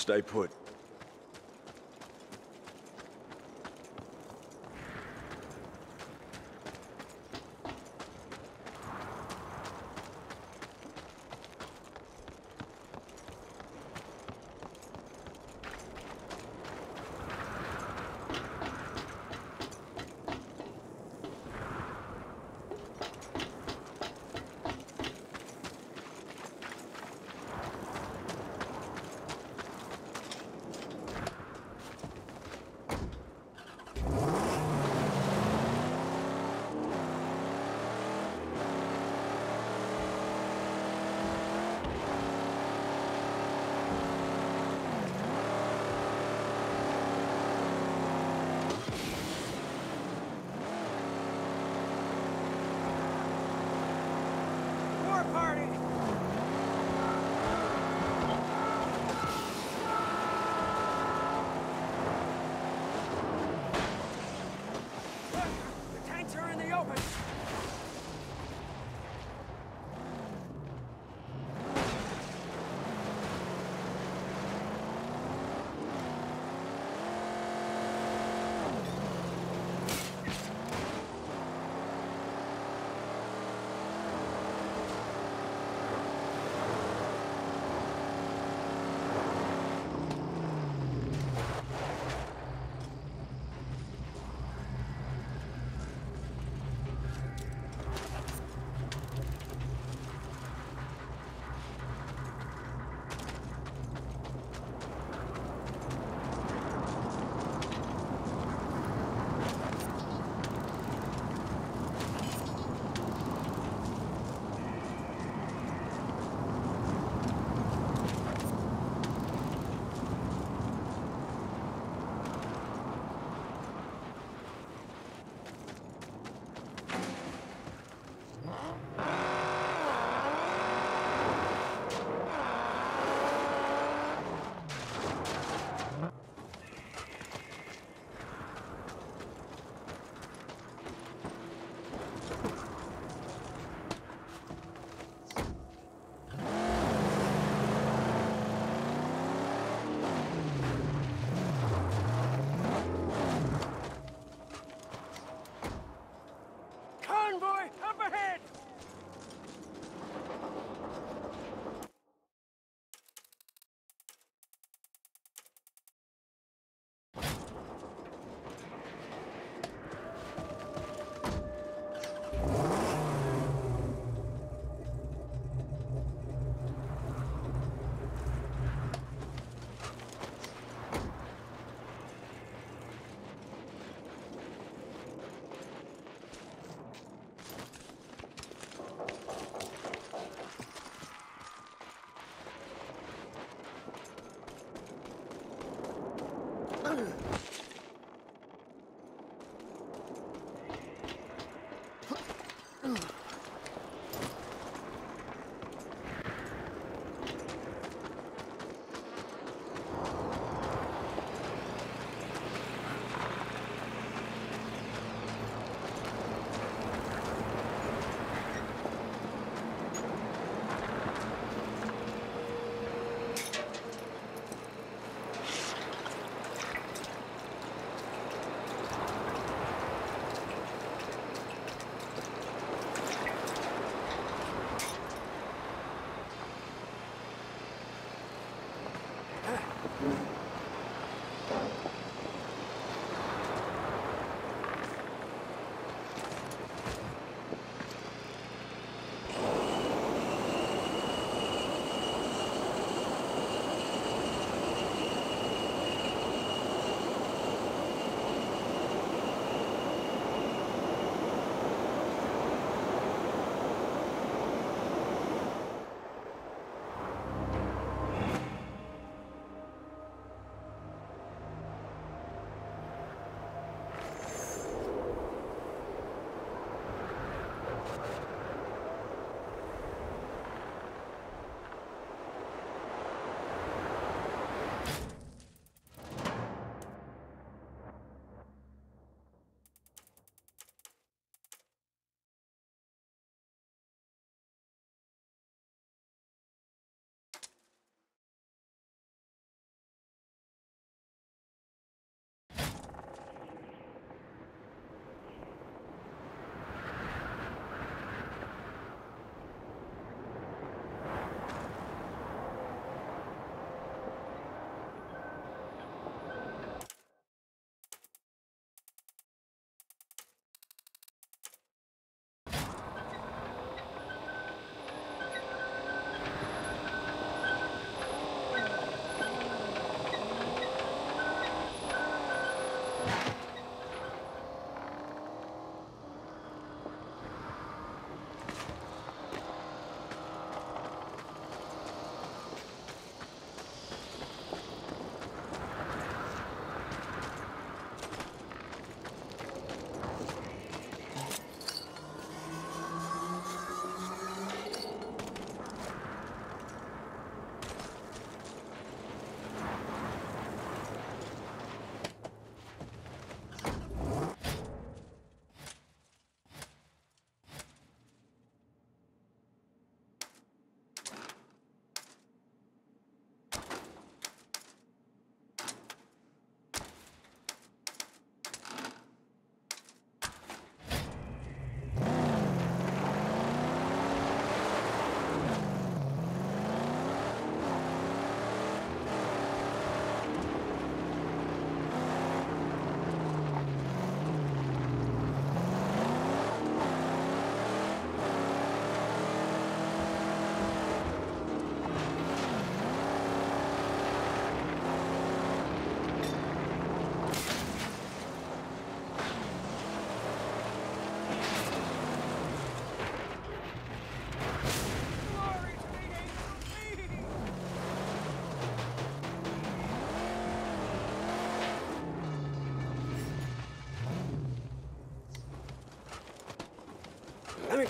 Stay put.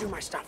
Do my stuff.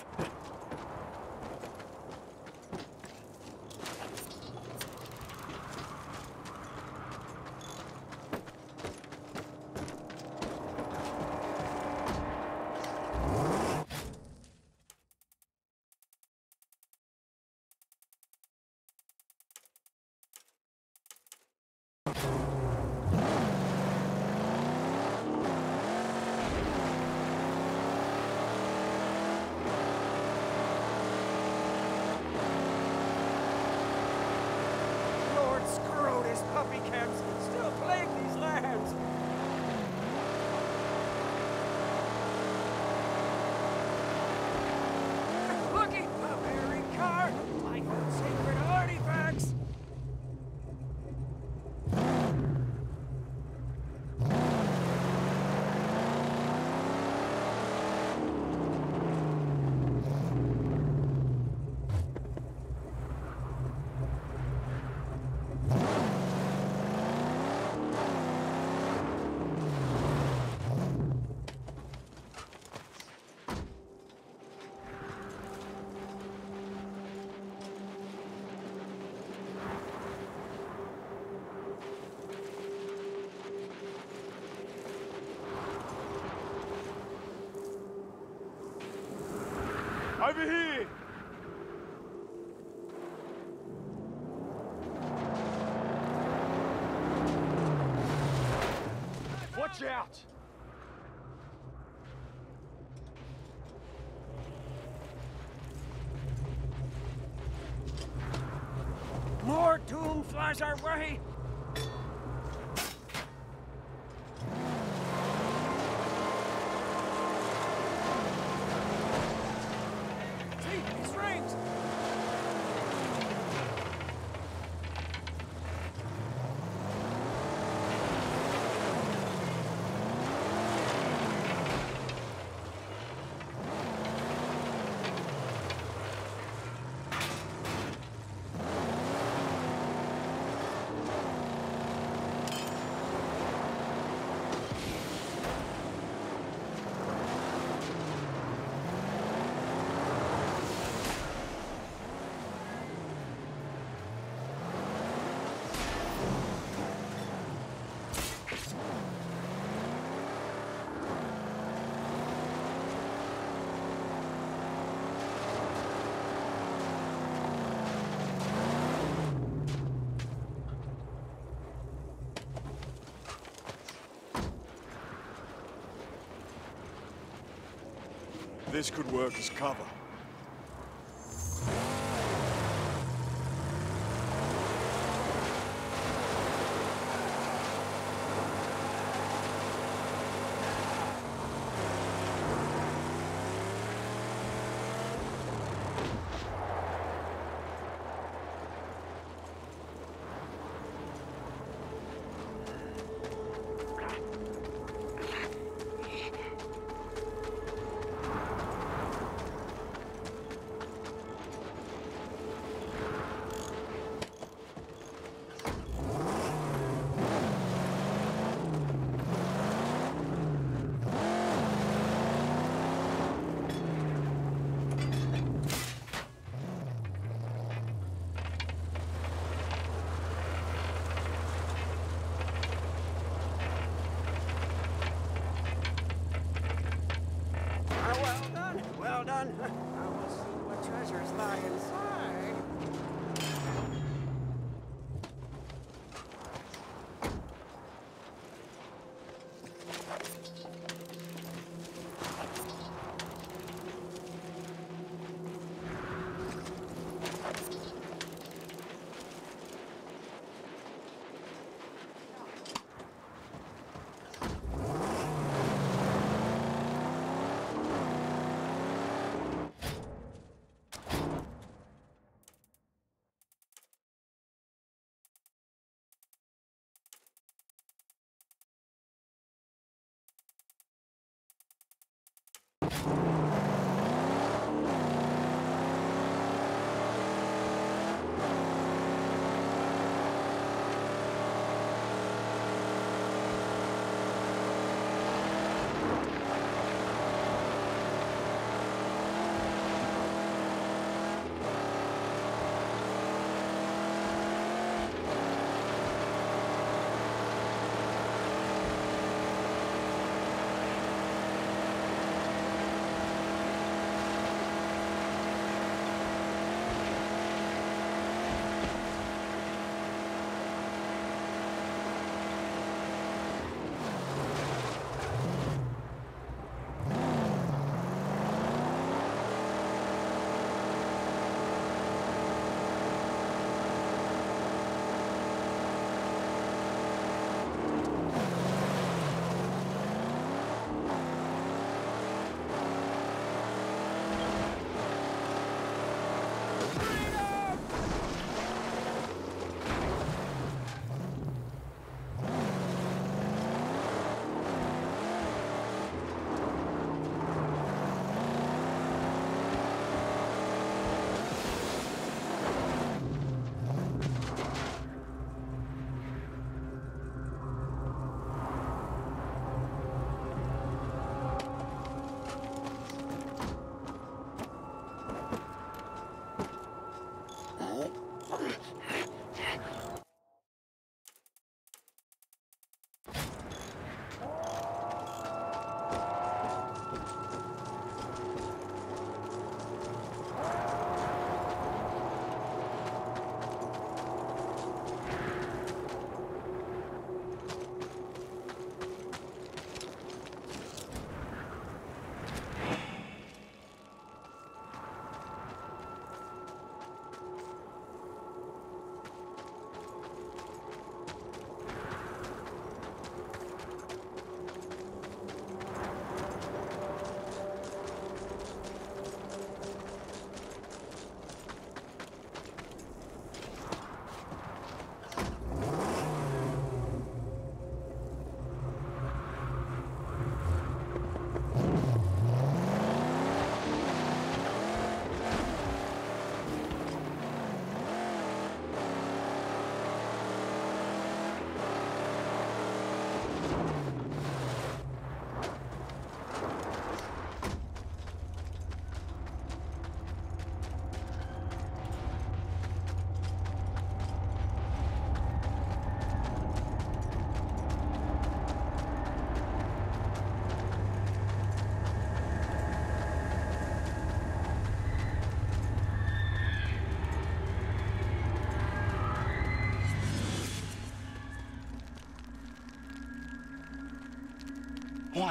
This could work as cover.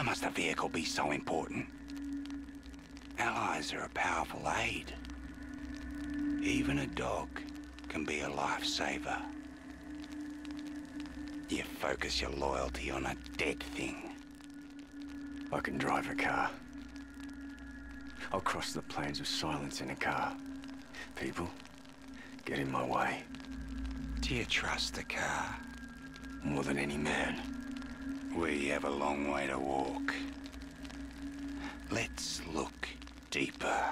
Why must a vehicle be so important? Allies are a powerful aid. Even a dog can be a lifesaver. You focus your loyalty on a dead thing. I can drive a car. I'll cross the plains of silence in a car. People, get in my way. Do you trust the car? More than any man. We have a long way to walk. Let's look deeper.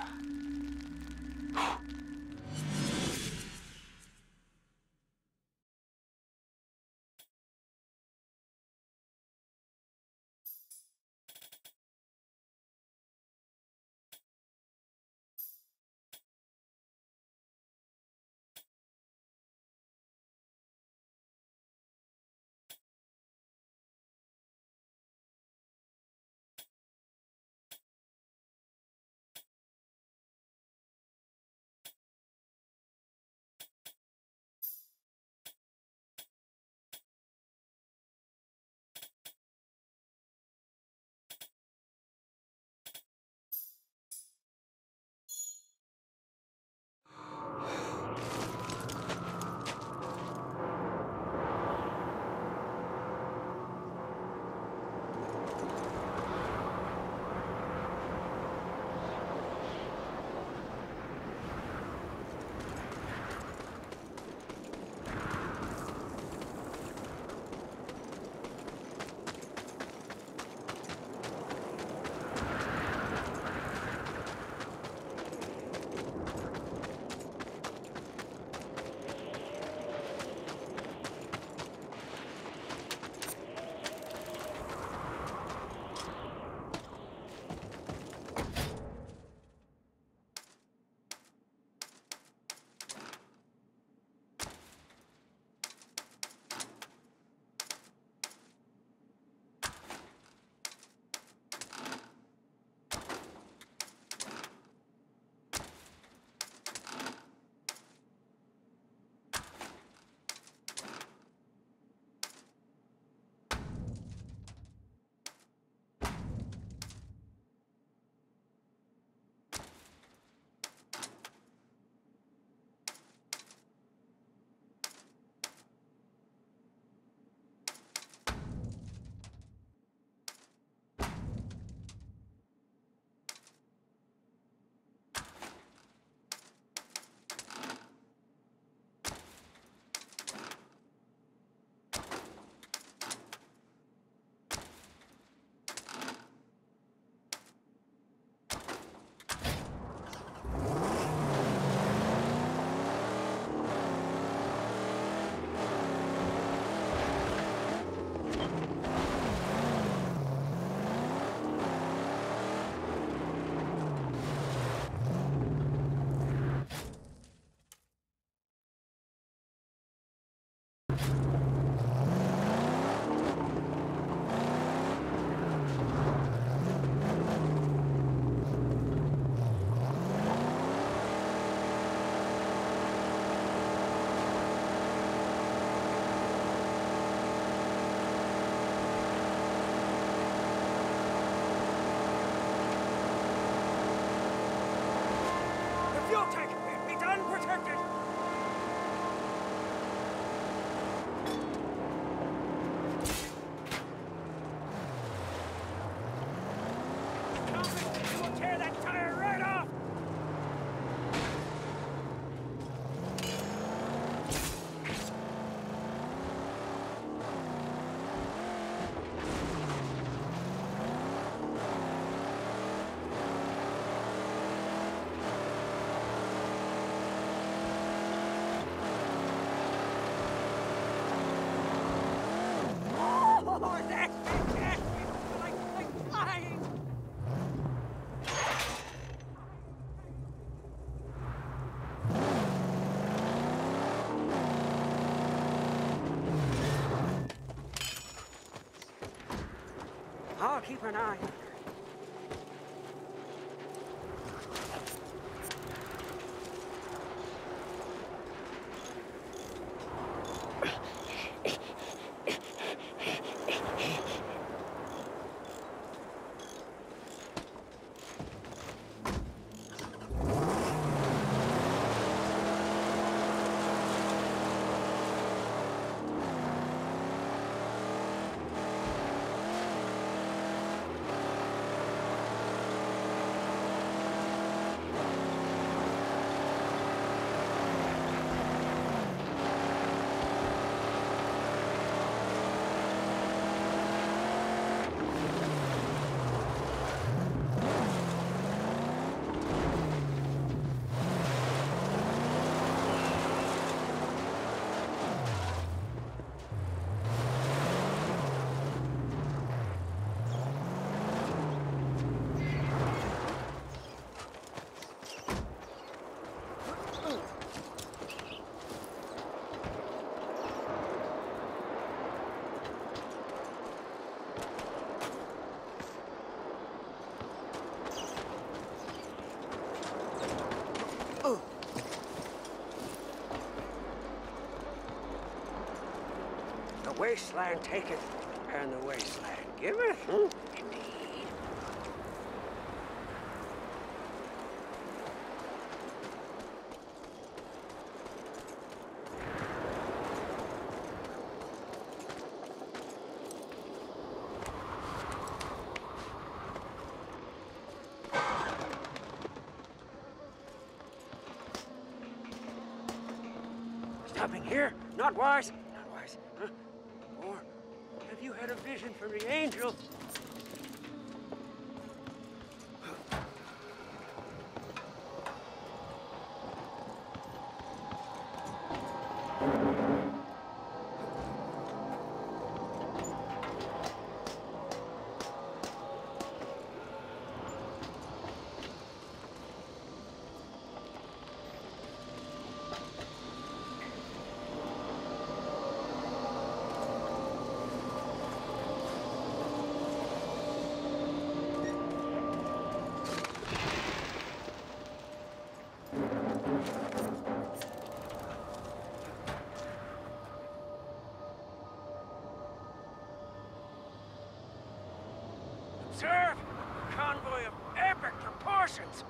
Keep an eye wasteland taketh, and the wasteland giveth. Hmm? Indeed. Stopping here? Not wise. Huh? Or have you had a vision from the angel? Observe! A convoy of epic proportions!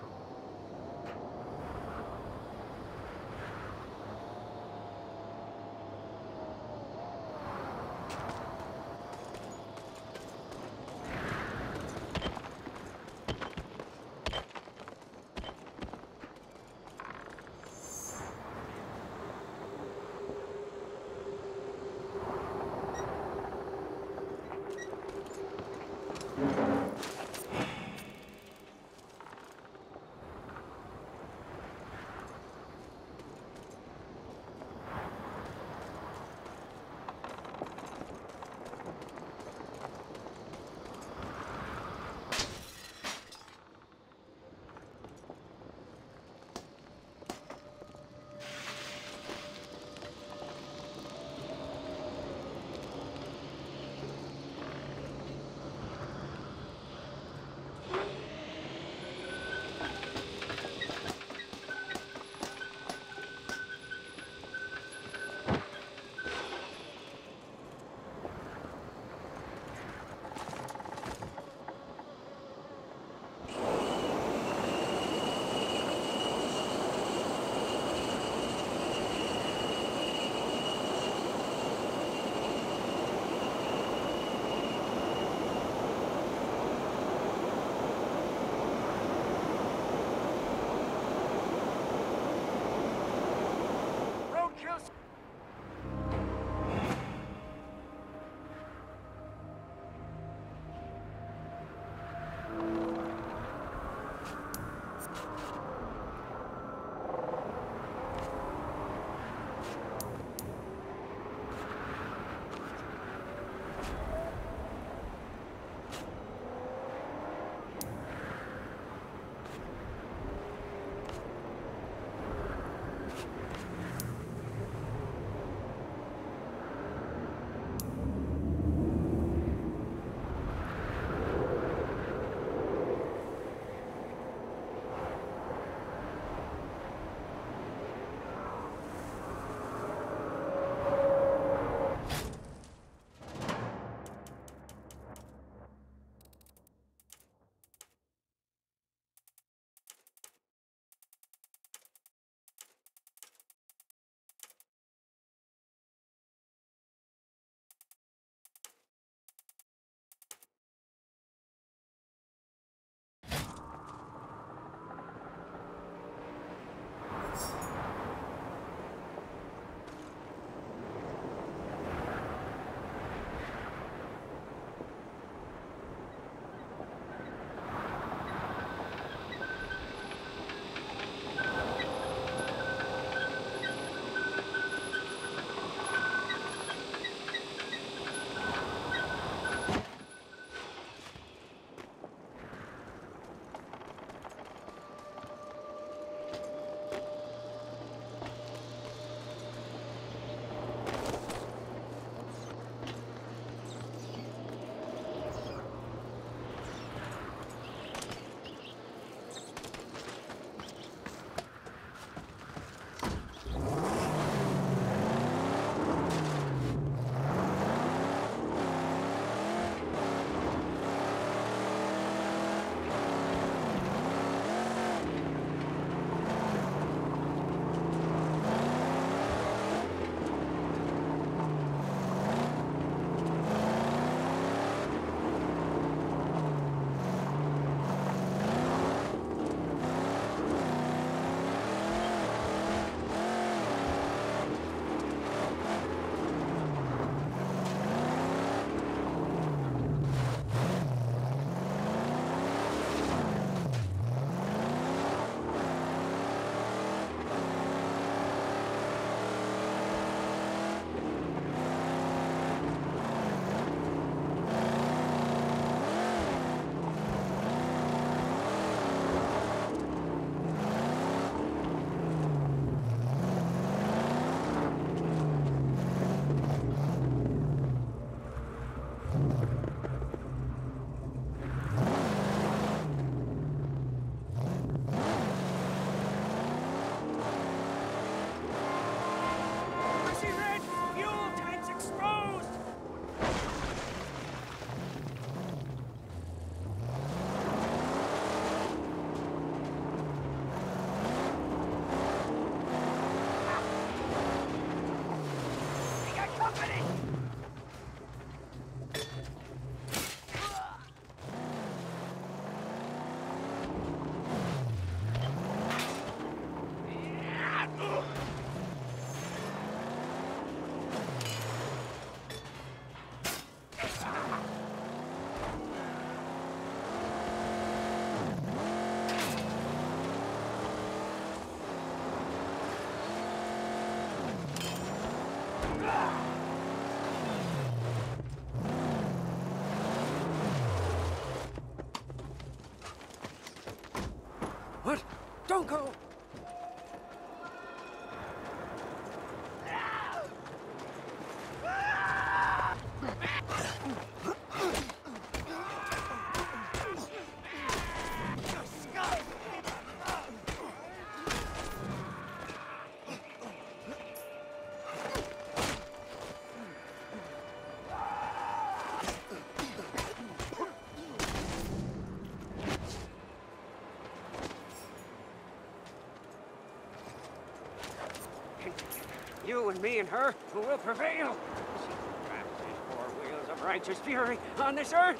You and me and her who will prevail. She drives these four wheels of righteous fury on this earth.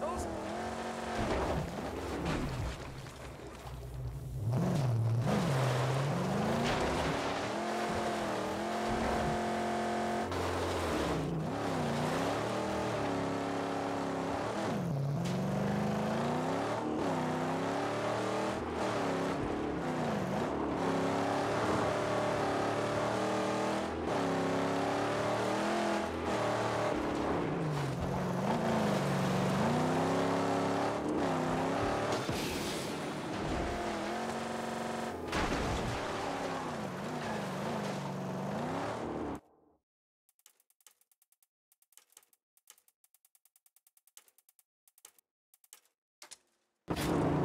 Bust you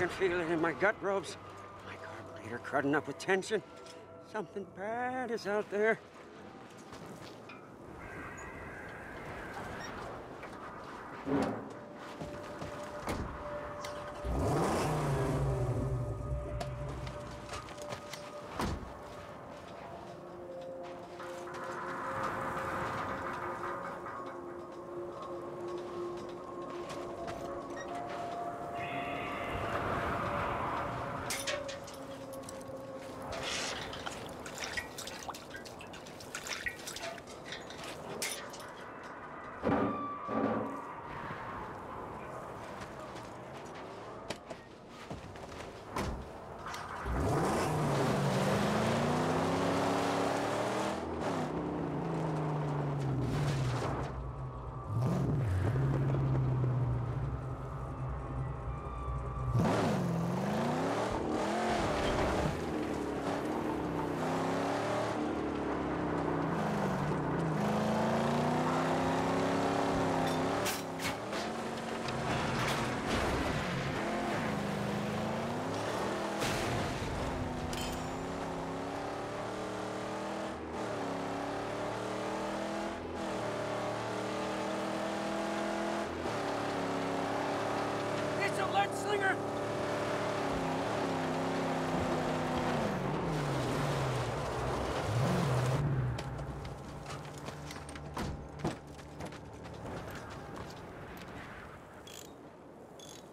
can feel it in my gut robes. My carburetor crudding up with tension. Something bad is out there. It's a lead slinger!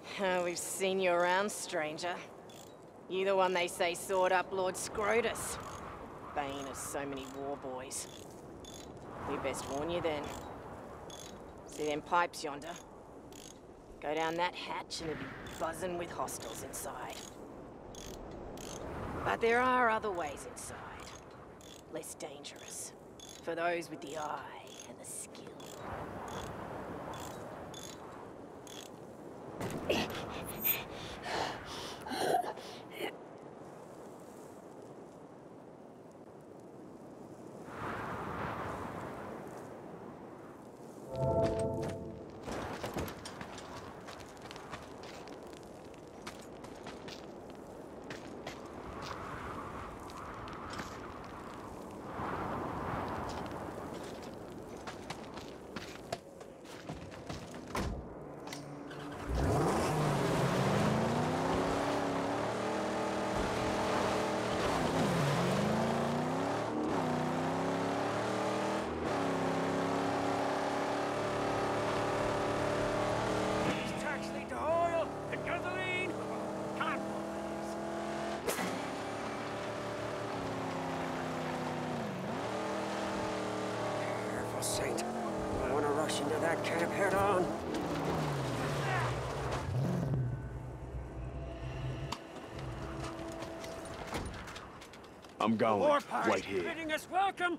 Oh, we've seen you around, stranger. You the one they say sawed up Lord Scrotus. Bane of so many war boys. We best warn you then. See them pipes yonder? Go down that hatch and it'll be buzzing with hostiles inside. But there are other ways inside. Less dangerous. For those with the eye. and the skill. These tracks lead to oil and gasoline. Convoys. Careful, Saint. I want to rush into that camp head on. I'm going. Right here. bidding us welcome.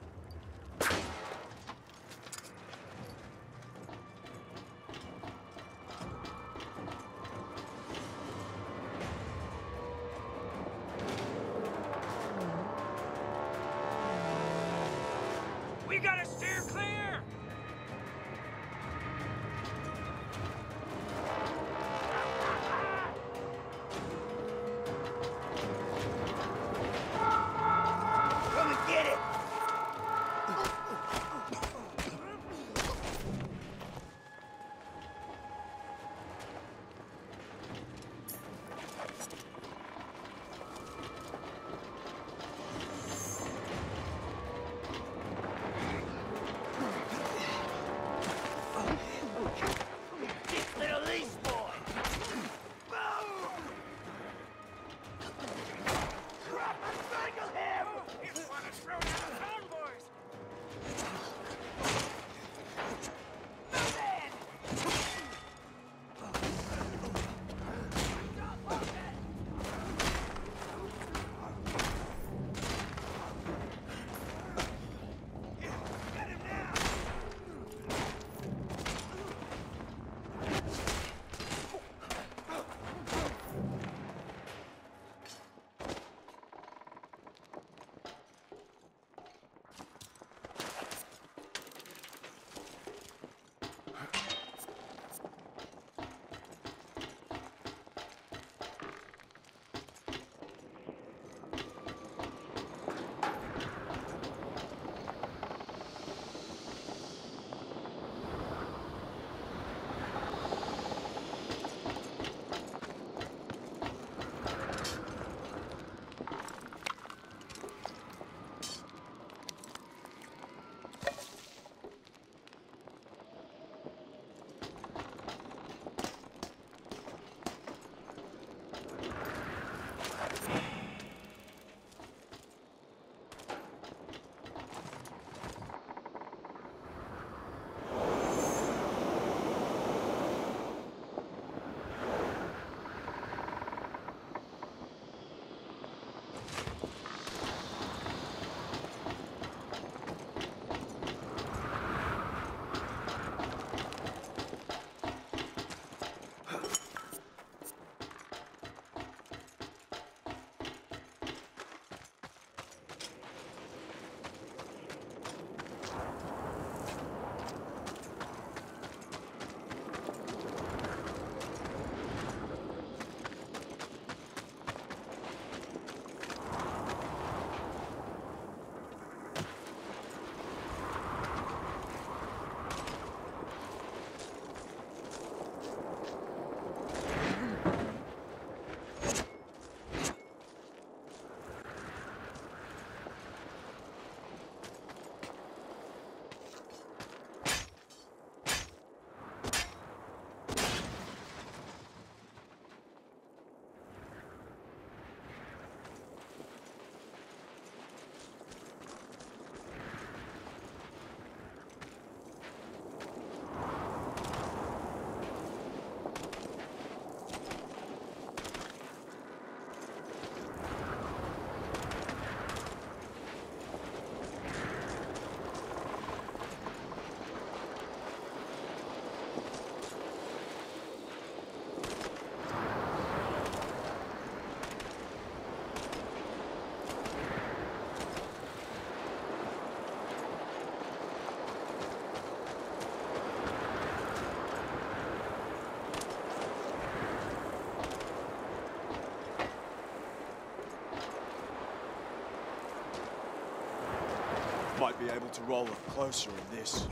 Might be able to roll up closer in this.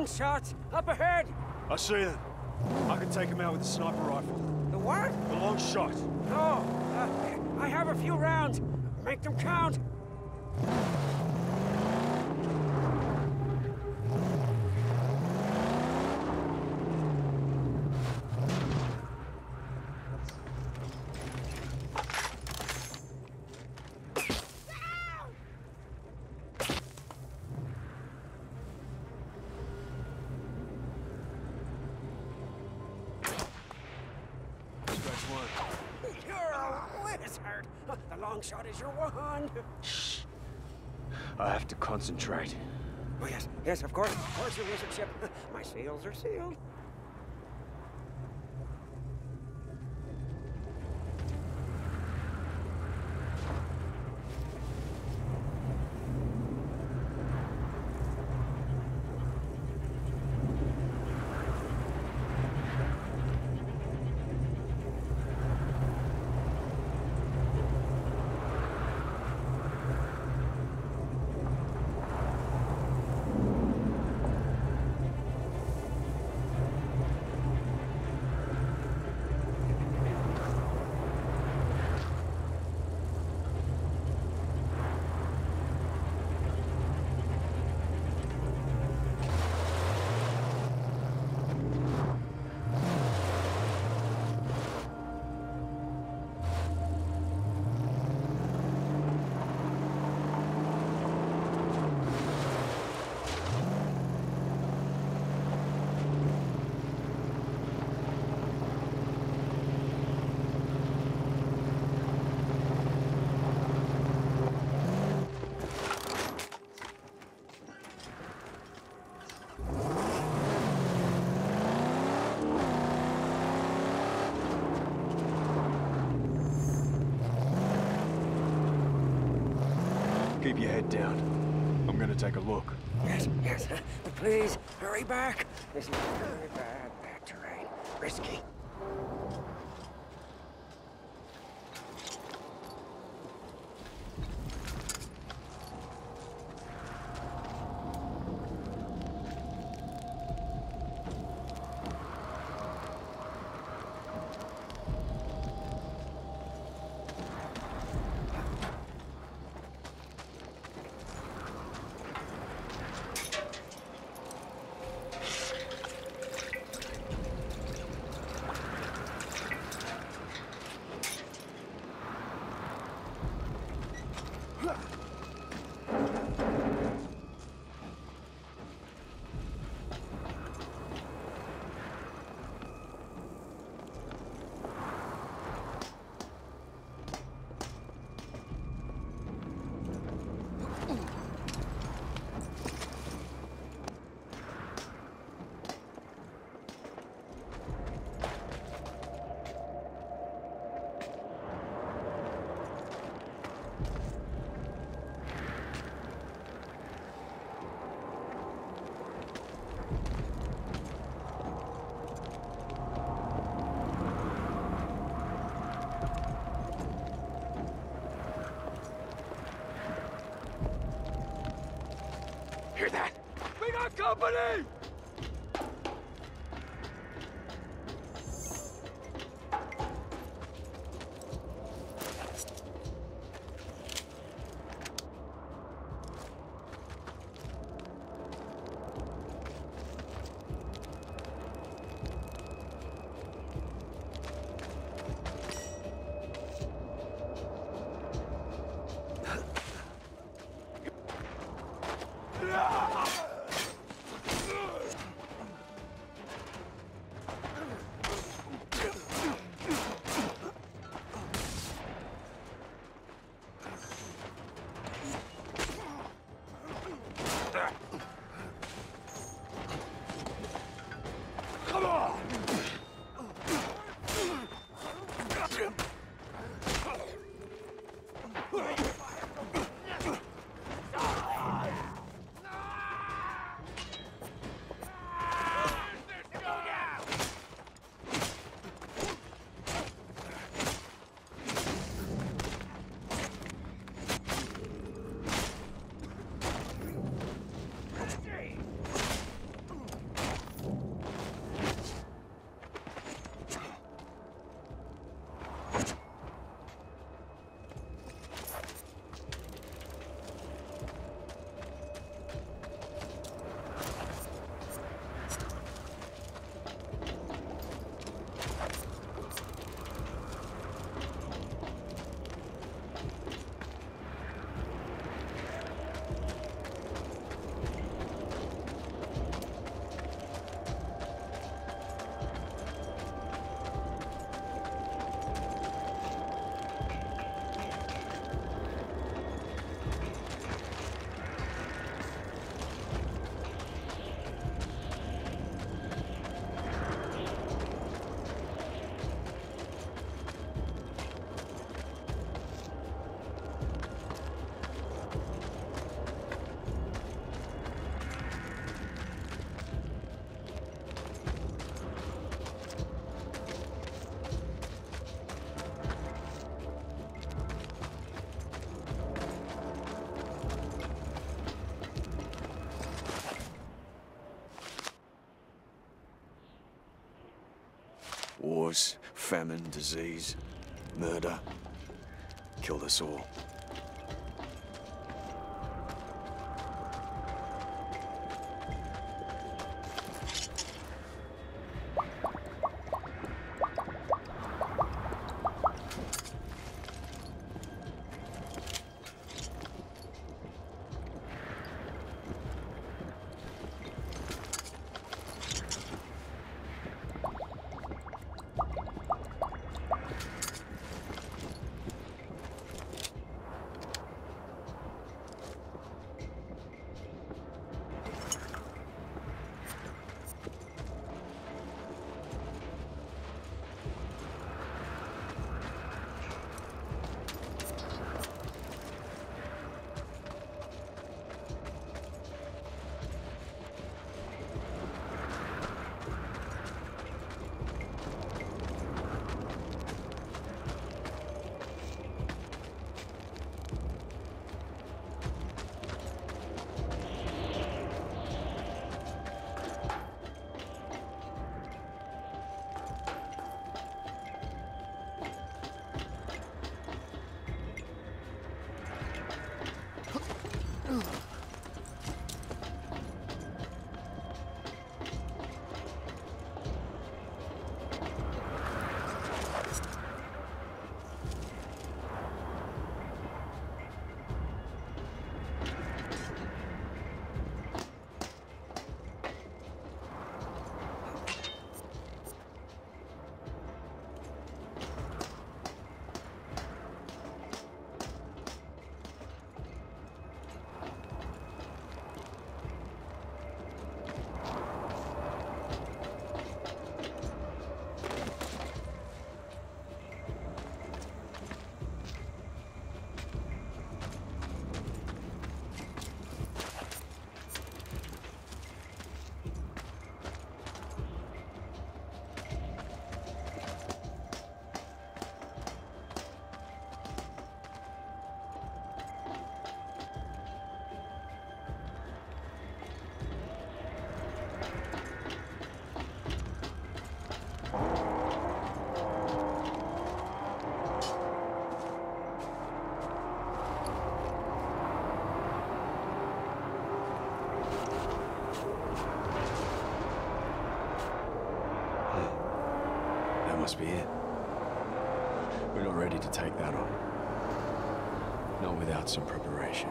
Long shots up ahead! I see them. I can take him out with a sniper rifle. The what? The long shot. No, uh, I have a few rounds. Make them count. scared. The long shot is your wand. Shh. I have to concentrate. Oh, yes, yes, of course. Of course, your wizard ship. My seals are sealed. Keep your head down. I'm gonna take a look. Yes, yes, but please, hurry back very bad, bad terrain. Risky. Hear that? We got company! Wars, famine, disease, murder. Killed us all. Must be it. We're not ready to take that on. Not without some preparation.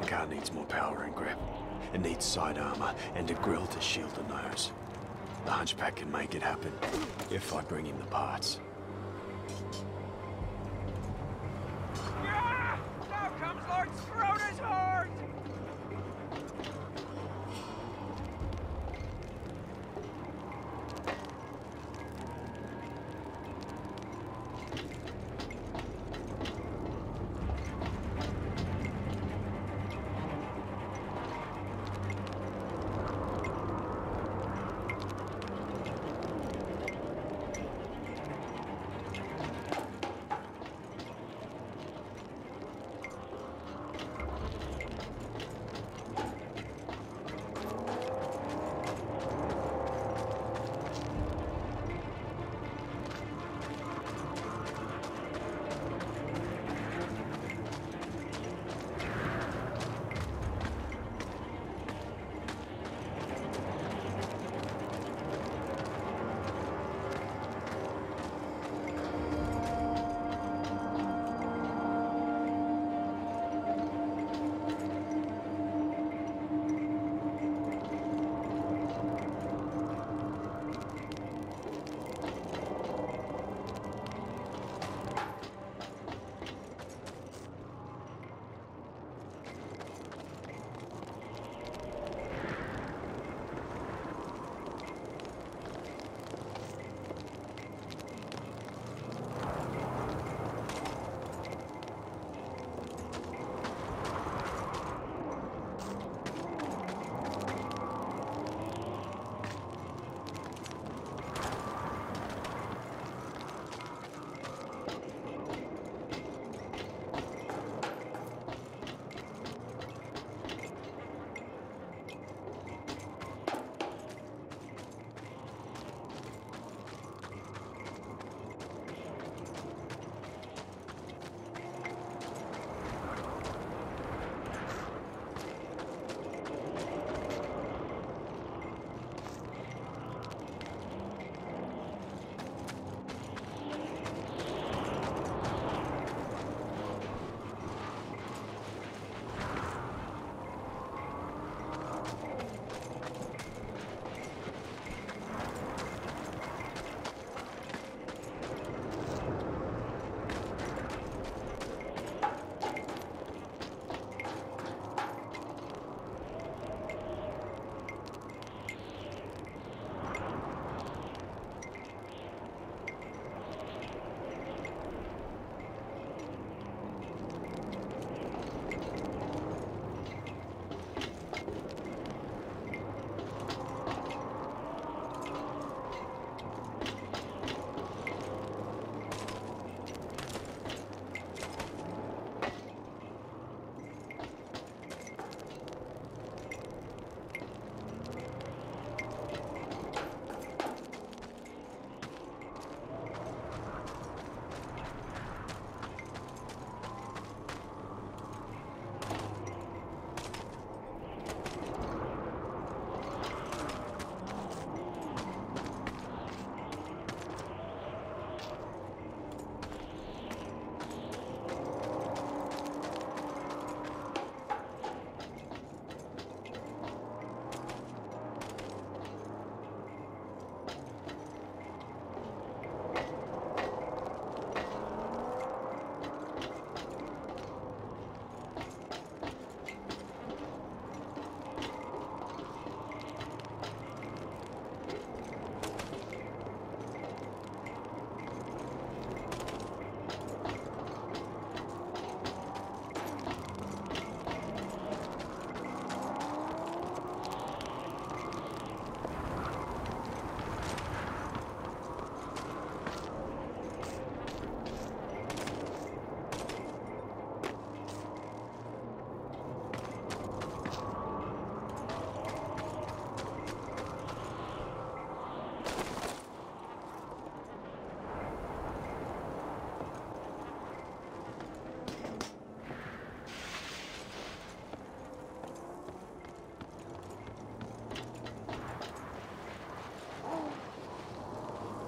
The car needs more power and grip. It needs side armor and a grill to shield the nose. The Hunchback can make it happen if I bring him the parts.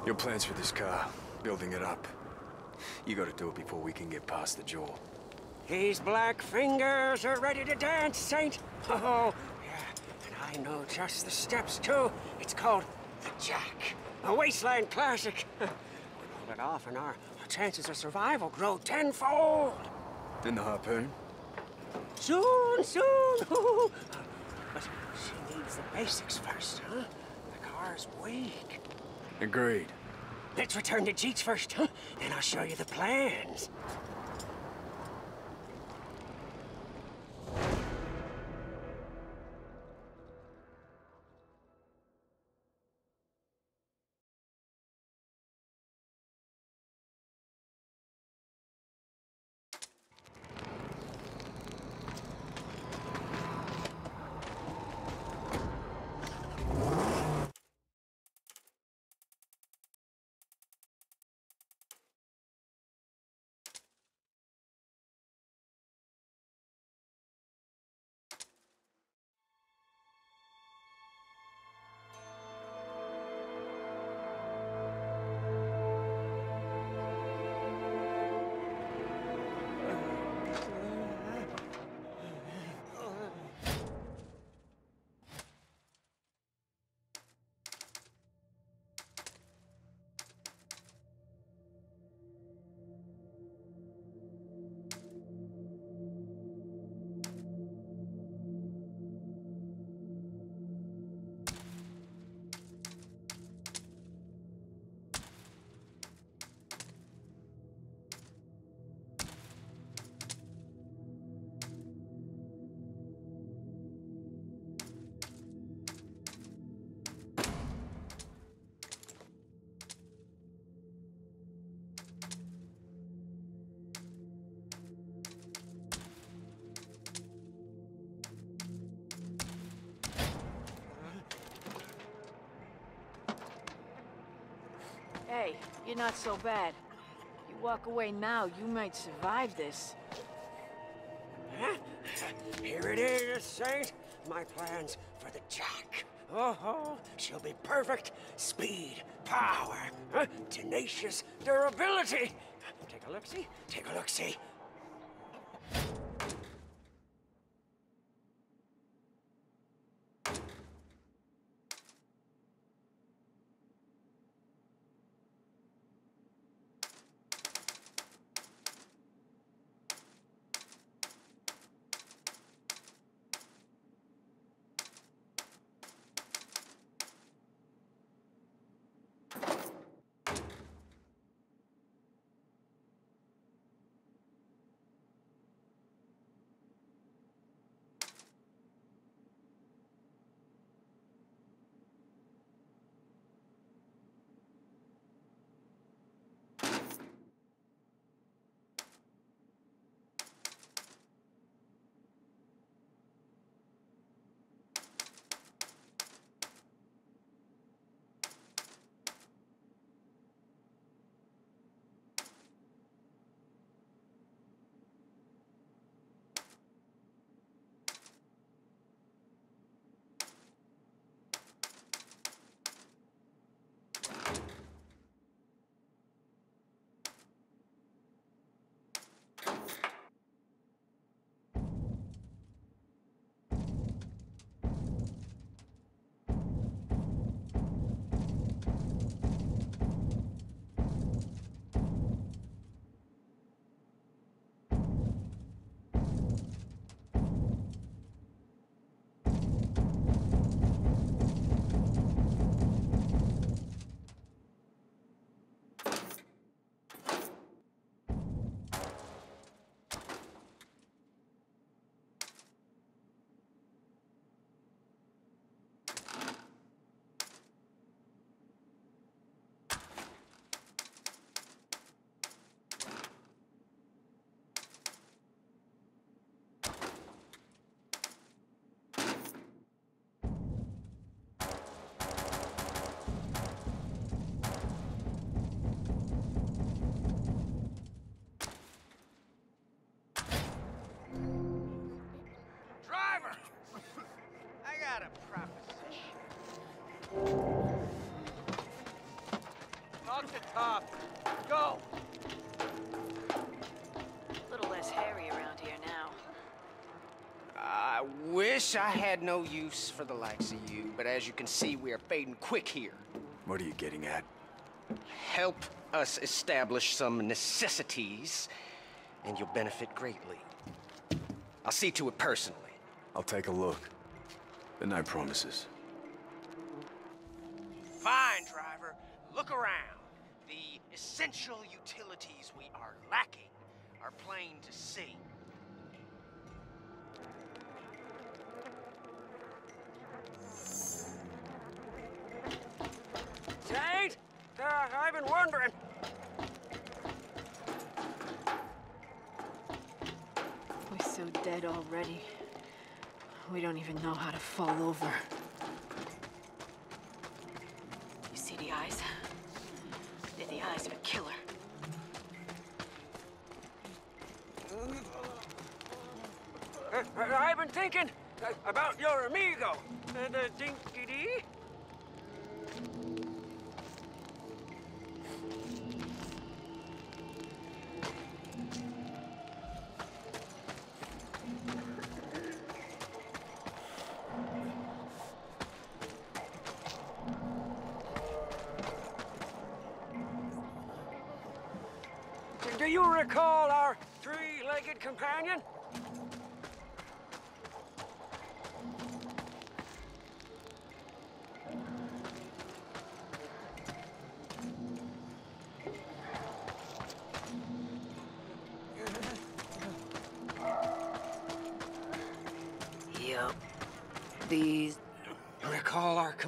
Your plans for this car, building it up. You gotta do it before we can get past the jaw. These black fingers are ready to dance, Saint. Oh, yeah. And I know just the steps, too. It's called the Jack, a wasteland classic. we pull it off, and our, our chances of survival grow tenfold. In the harpoon? Soon, soon. but she needs the basics first, huh? The car's weak. Agreed. Let's return to Jeets first, huh? Then I'll show you the plans. Hey, you're not so bad. You walk away now, you might survive this. Huh? Here it is, Saint. My plans for the Jack. Oh, she'll be perfect. Speed, power, huh? tenacious durability. Take a look-see. Take a look-see. Got a top. Go! A little less hairy around here now. I wish I had no use for the likes of you, but as you can see, we are fading quick here. What are you getting at? Help us establish some necessities, and you'll benefit greatly. I'll see to it personally. I'll take a look. But no promises. Fine, driver. Look around. The essential utilities we are lacking are plain to see. Saint, uh, I've been wondering. We're so dead already. We don't even know how to fall over. The eyes of a killer. Uh, uh, I've been thinking uh, about your amigo, uh, the Dinki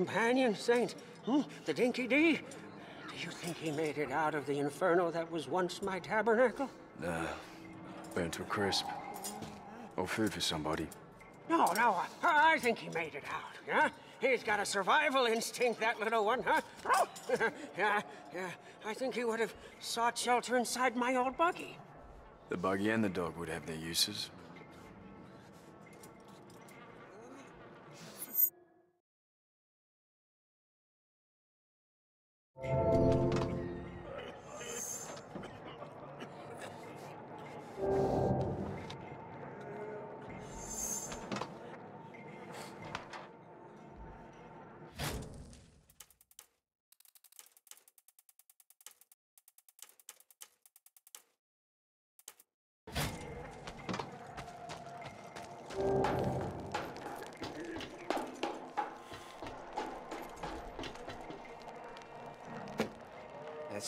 companion, Saint? Hmm? The Dinki-Di? Do you think he made it out of the inferno that was once my tabernacle? Nah. Burnt to a crisp. Or food for somebody. No, no, I, I think he made it out, yeah? He's got a survival instinct, that little one, huh? yeah, yeah. I think he would have sought shelter inside my old buggy. The buggy and the dog would have their uses.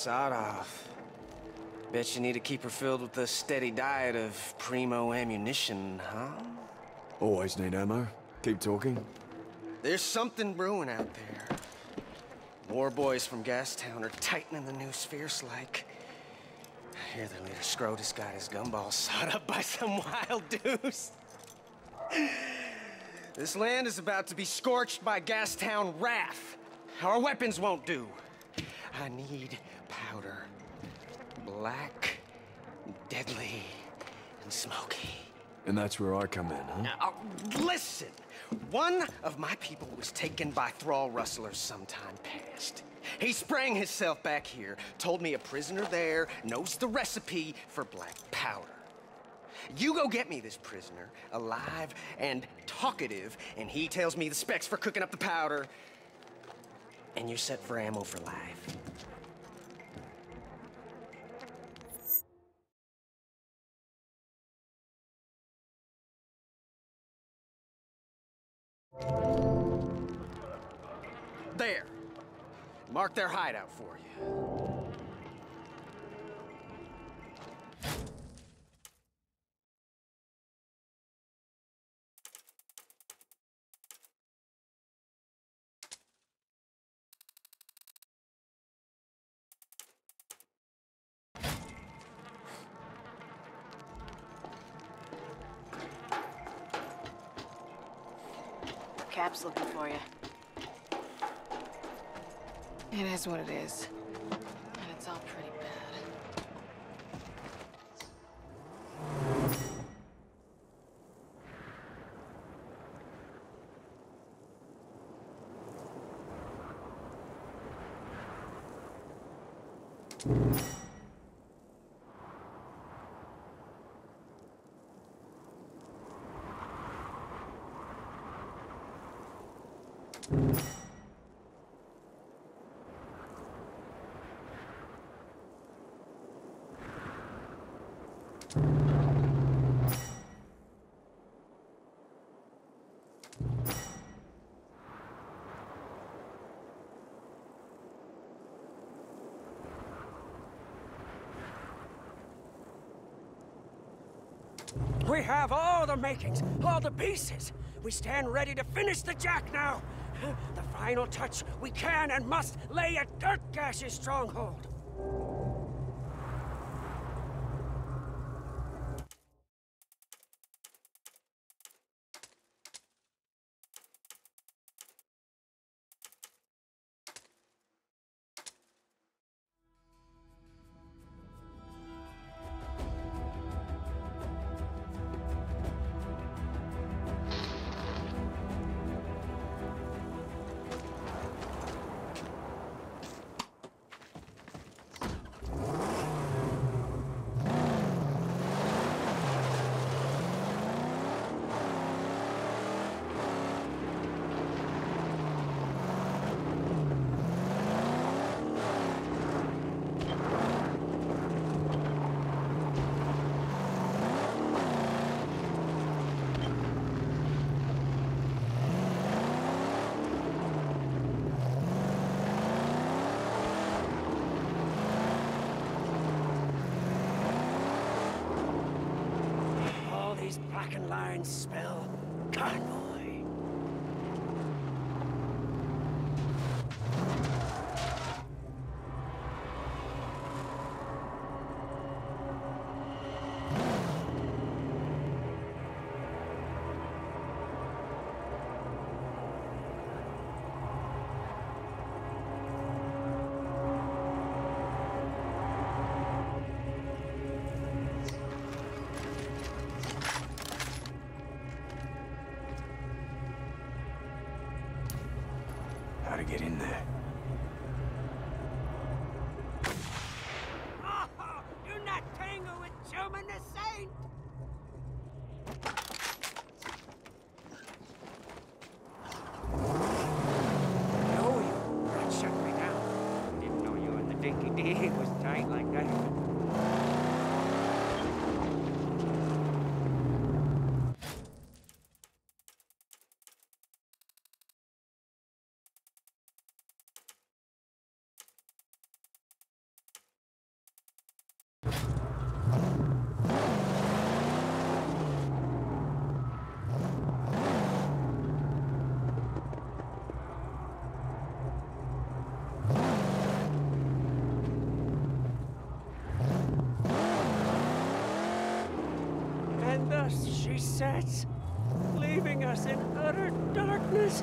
Off. Bet you need to keep her filled with a steady diet of primo ammunition, huh? Always need ammo. Keep talking. There's something brewing out there. War boys from Gastown are tightening the noose fierce-like. I hear their leader Scrotus got his gumball sawed up by some wild deuce. This land is about to be scorched by Gastown wrath. Our weapons won't do. I need powder. Black, deadly, and smoky. And that's where I come in, huh? Now, listen! One of my people was taken by thrall rustlers sometime past. He sprang himself back here, told me a prisoner there knows the recipe for black powder. You go get me this prisoner, alive and talkative, and he tells me the specs for cooking up the powder, and you're set for ammo for life. Mark their hideout for you. what it is. And it's all pretty bad. We have all the makings, all the pieces. We stand ready to finish the Jack now. The final touch we can and must lay at Gutgash's stronghold. resets, leaving us in utter darkness.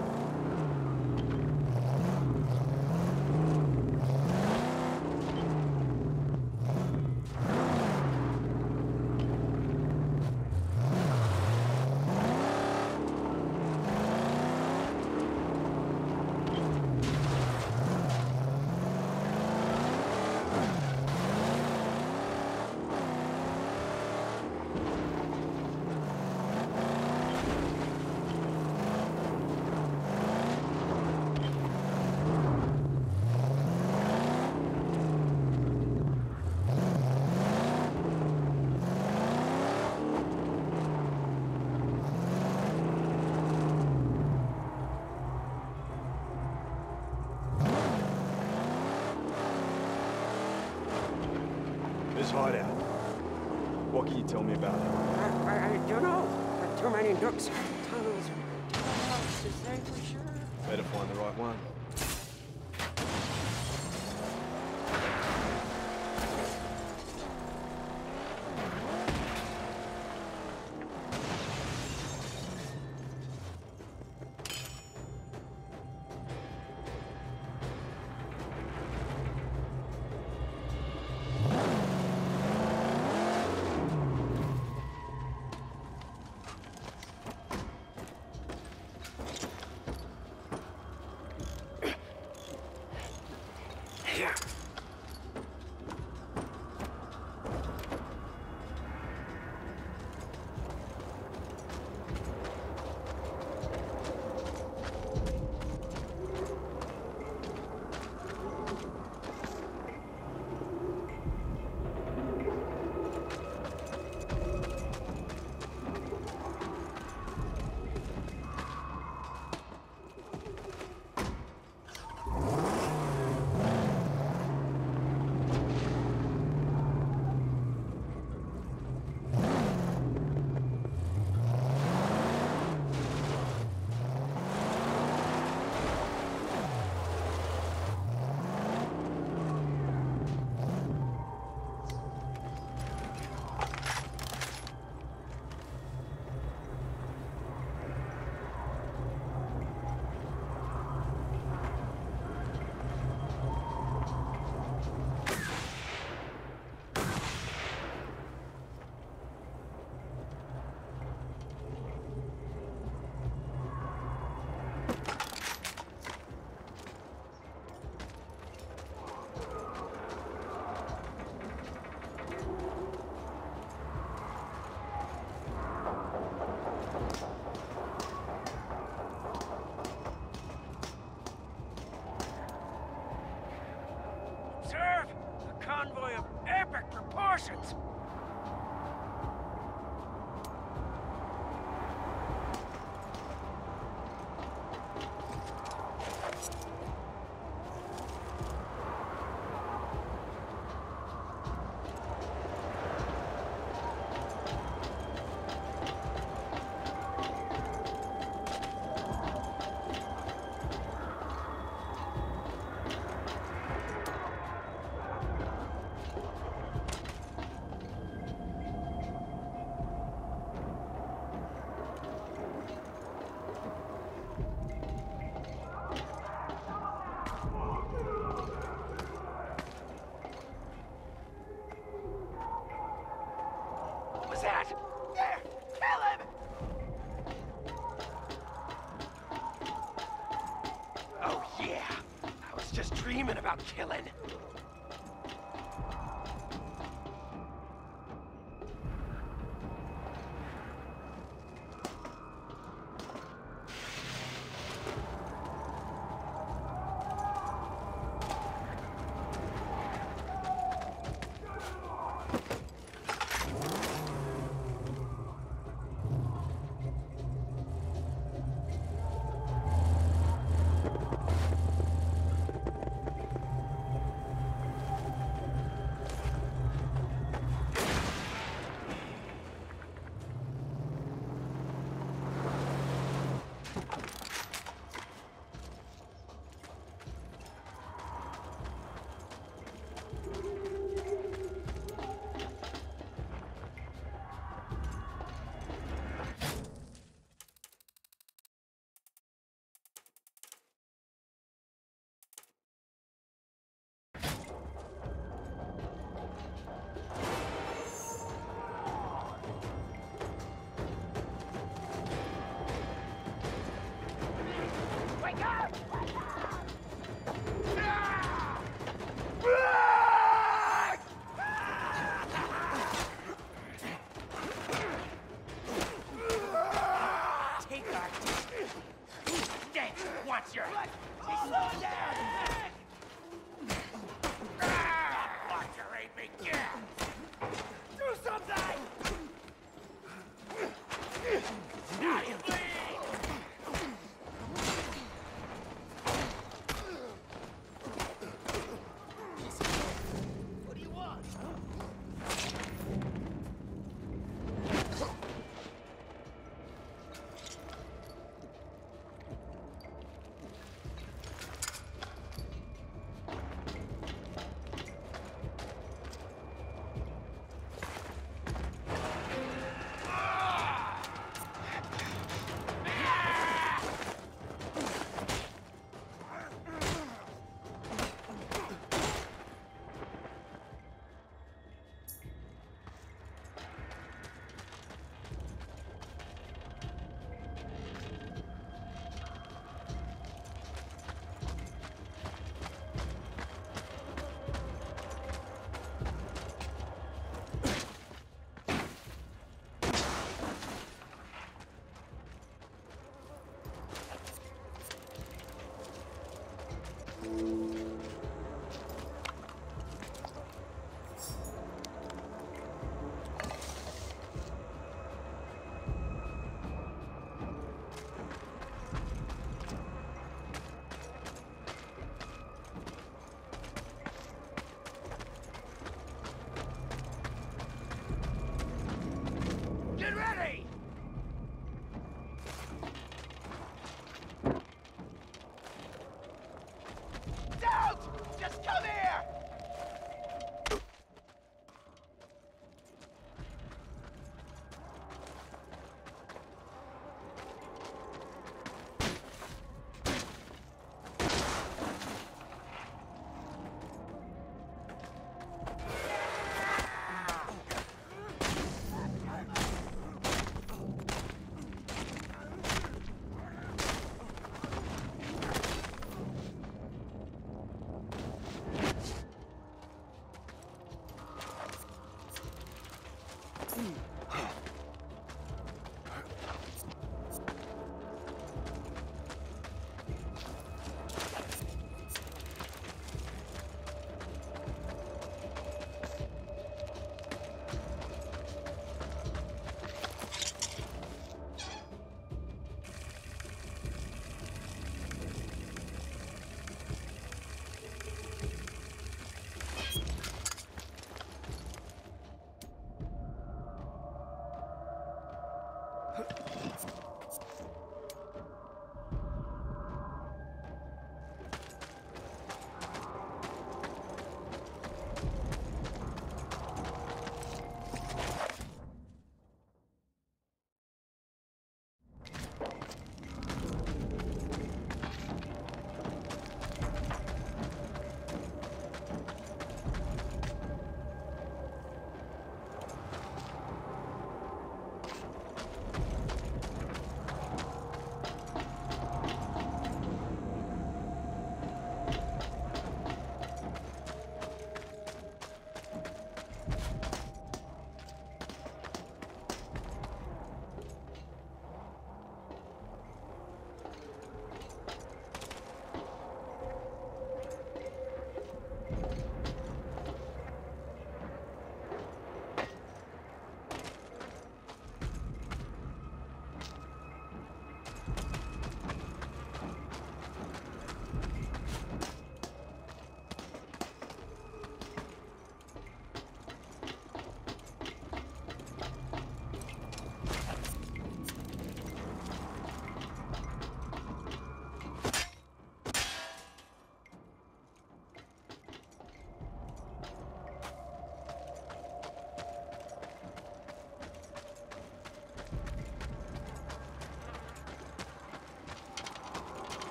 About killing.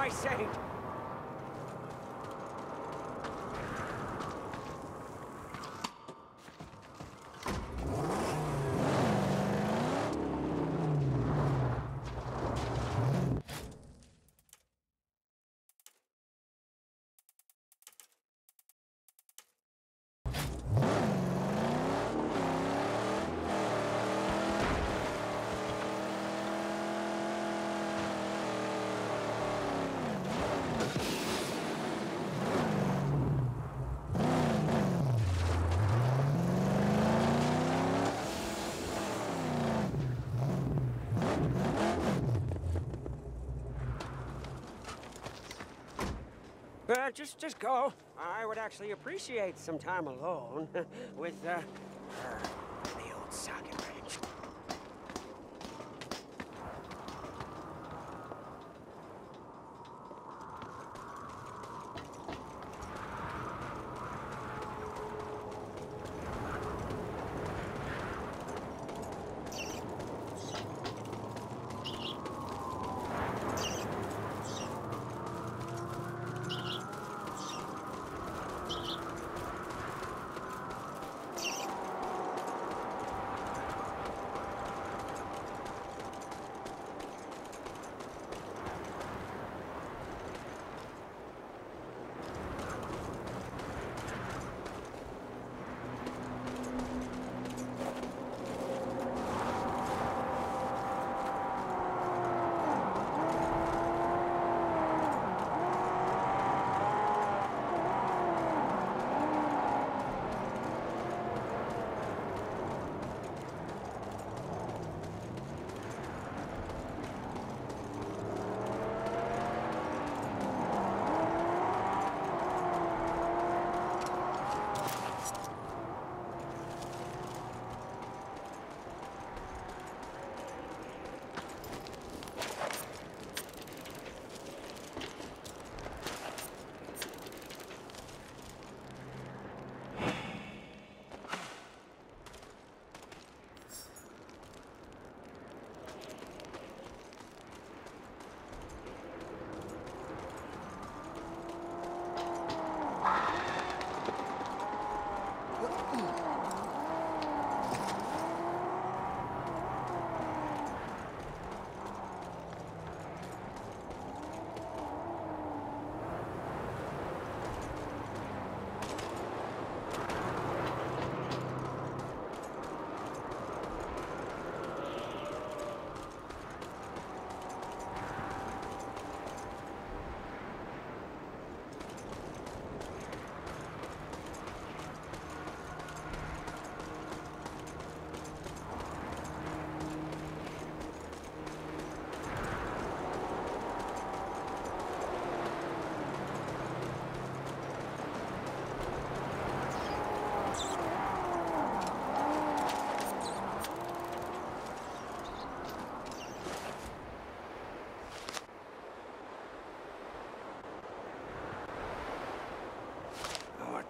My saint. Uh, just, just go. I would actually appreciate some time alone with, uh,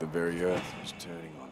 The very earth was turning on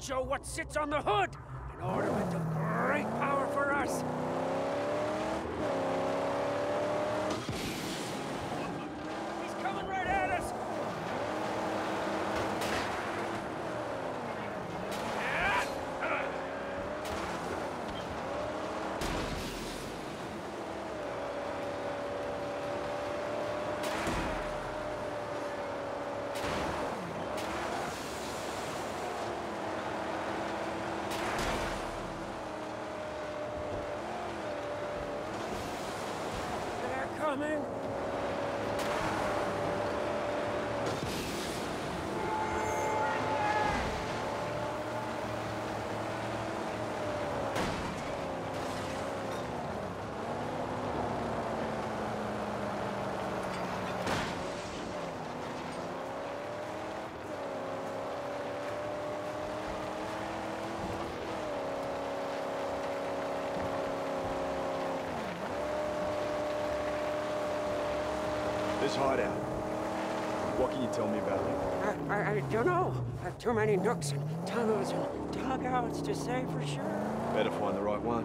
mojo what sits on the hood, an ornament of great power for us. He's coming right at us! They're coming! This hideout. What can you tell me about it? I, I, I don't know. Too many nooks and tunnels and dugouts to say for sure. Better find the right one.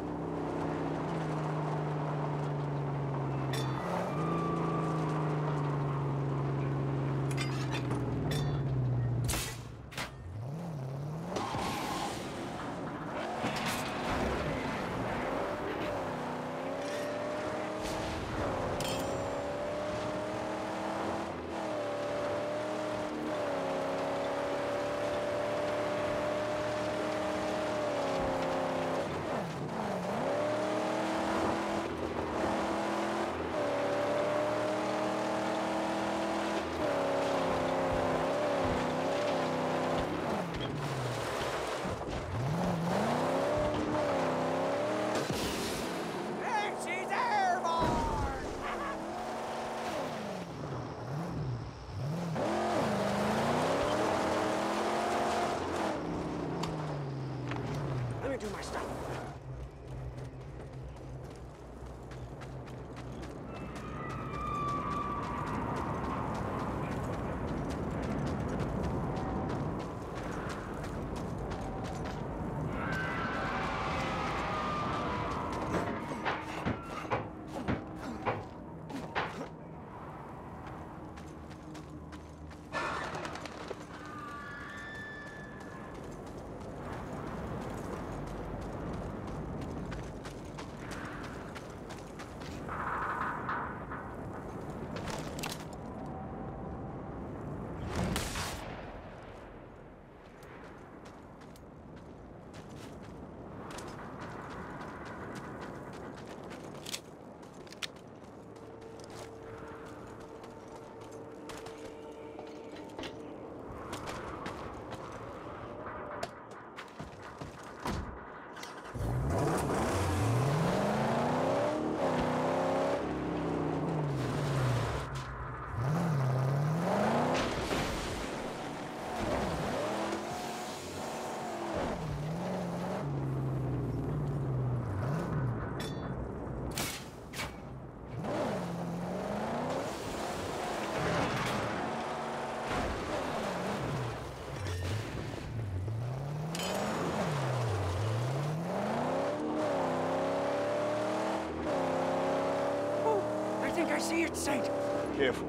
I see it, Saint. Careful.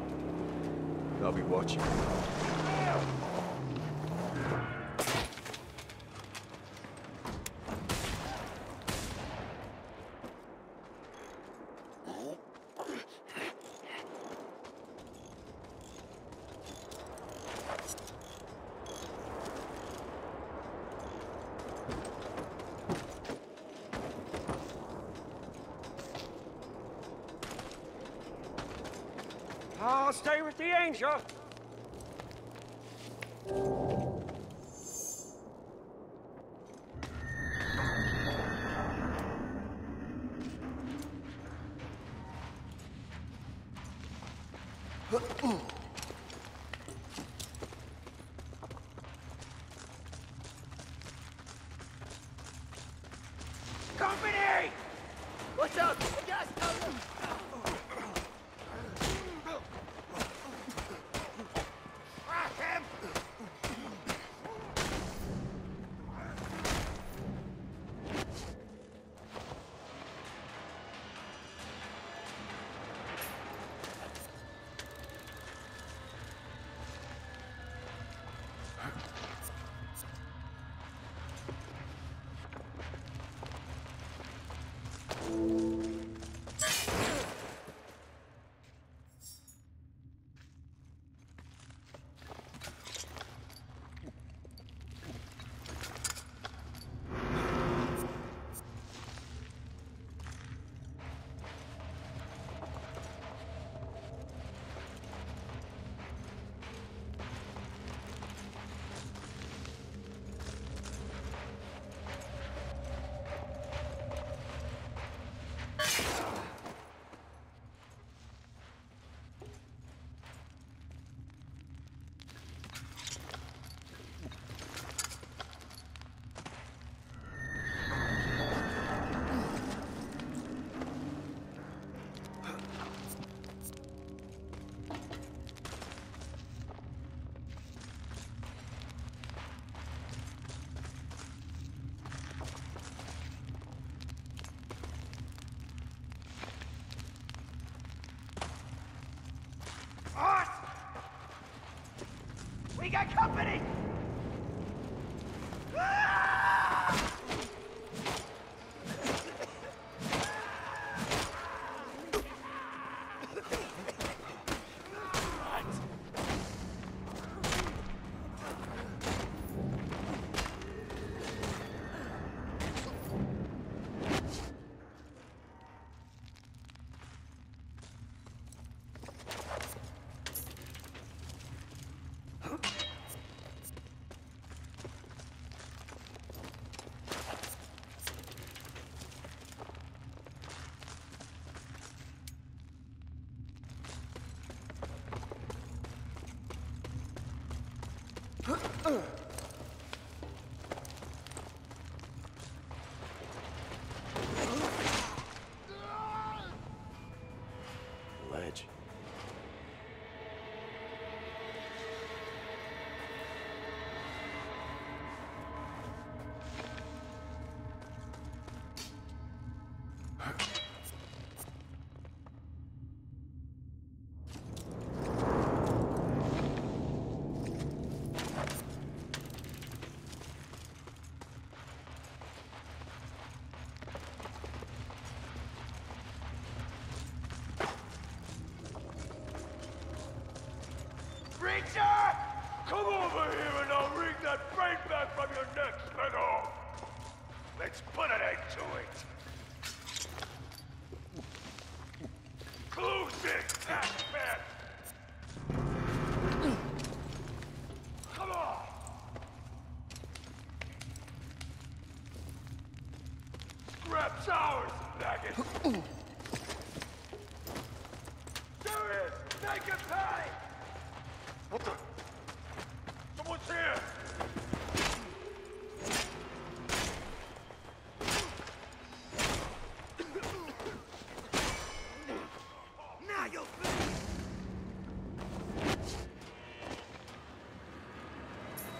They'll be watching. I'll stay with the angel. Preacher! Come over here and I'll wring that brain back from your neck, Smeggo! Let's put an end to it! Close it, Taskman! Come on! Scrap's ours, maggot! Serious! Take him pay! What the? Someone's here! Now you'll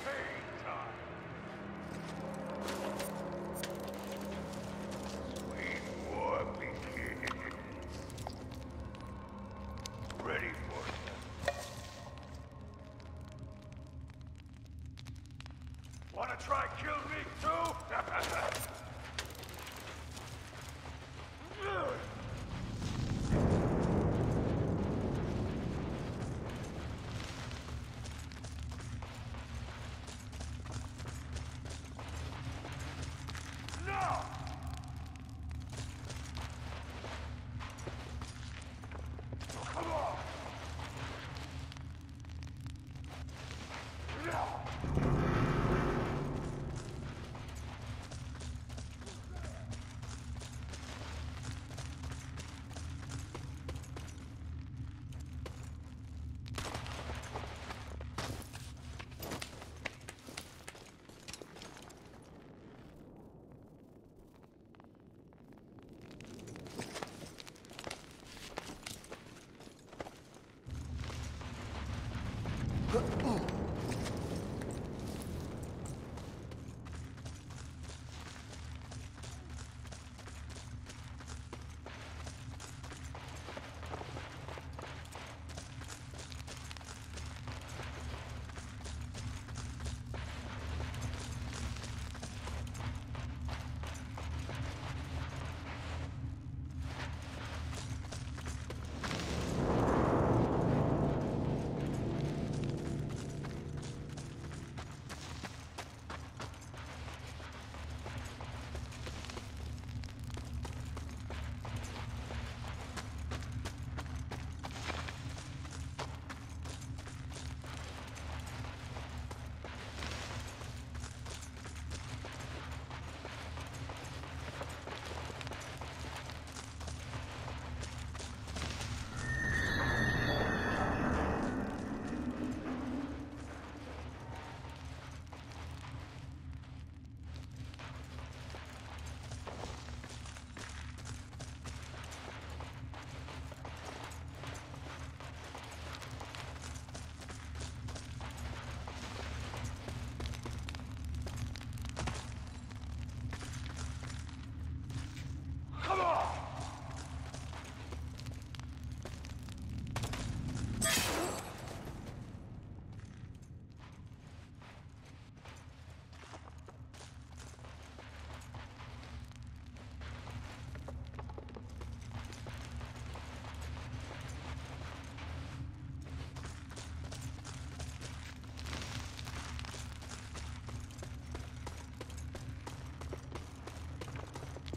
Pain time! Sweet war begins. Ready for it. Wanna try kill me too?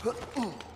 Ooh.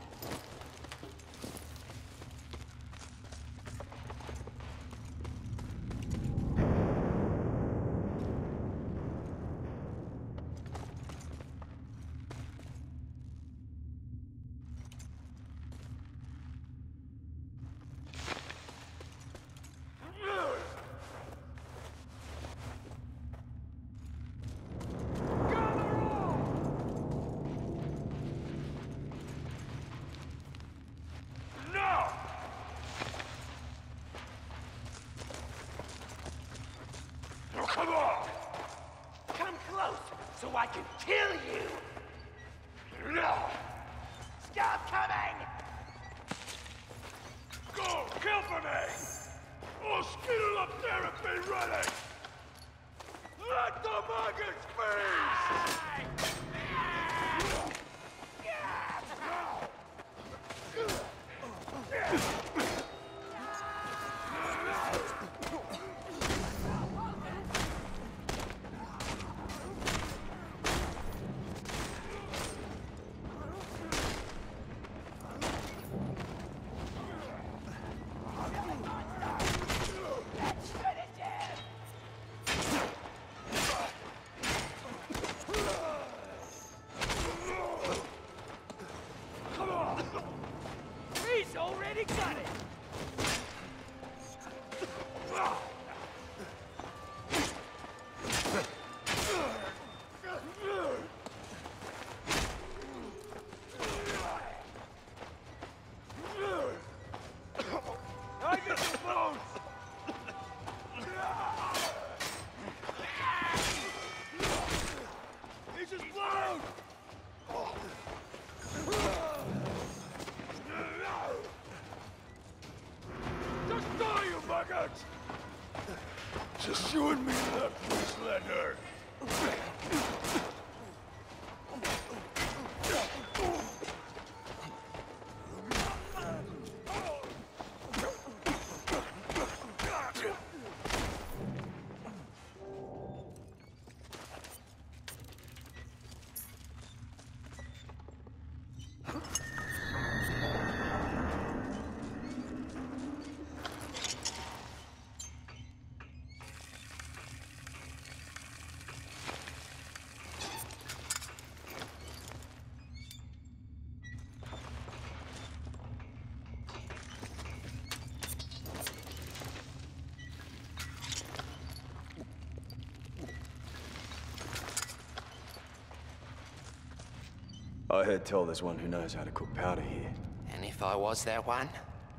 I heard tell there's one who knows how to cook powder here. And if I was that one?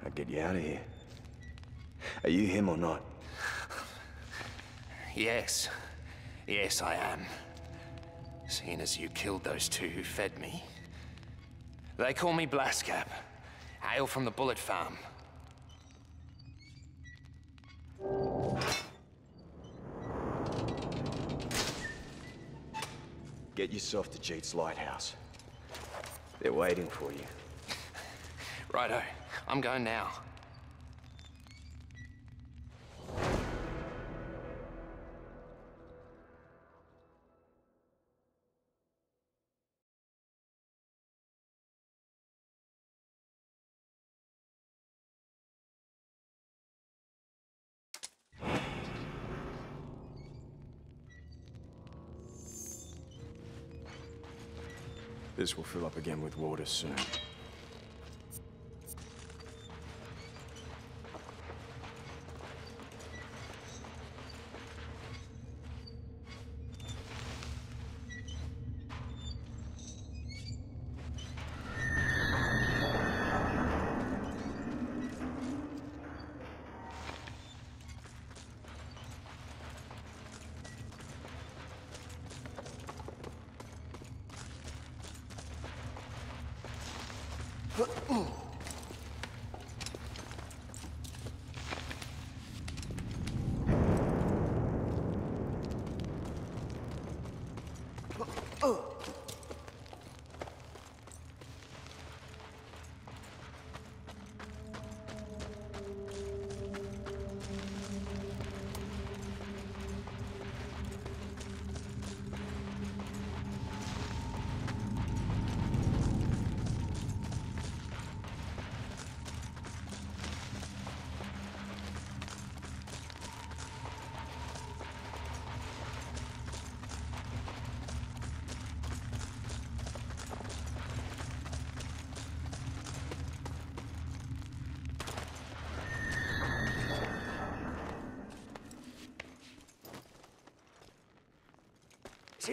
I'd get you out of here. Are you him or not? Yes. Yes, I am. Seeing as you killed those two who fed me. They call me Blaskap. Hail from the Bullet Farm. Get yourself to Jeet's lighthouse. They're waiting for you. Righto. I'm going now. This will fill up again with water soon.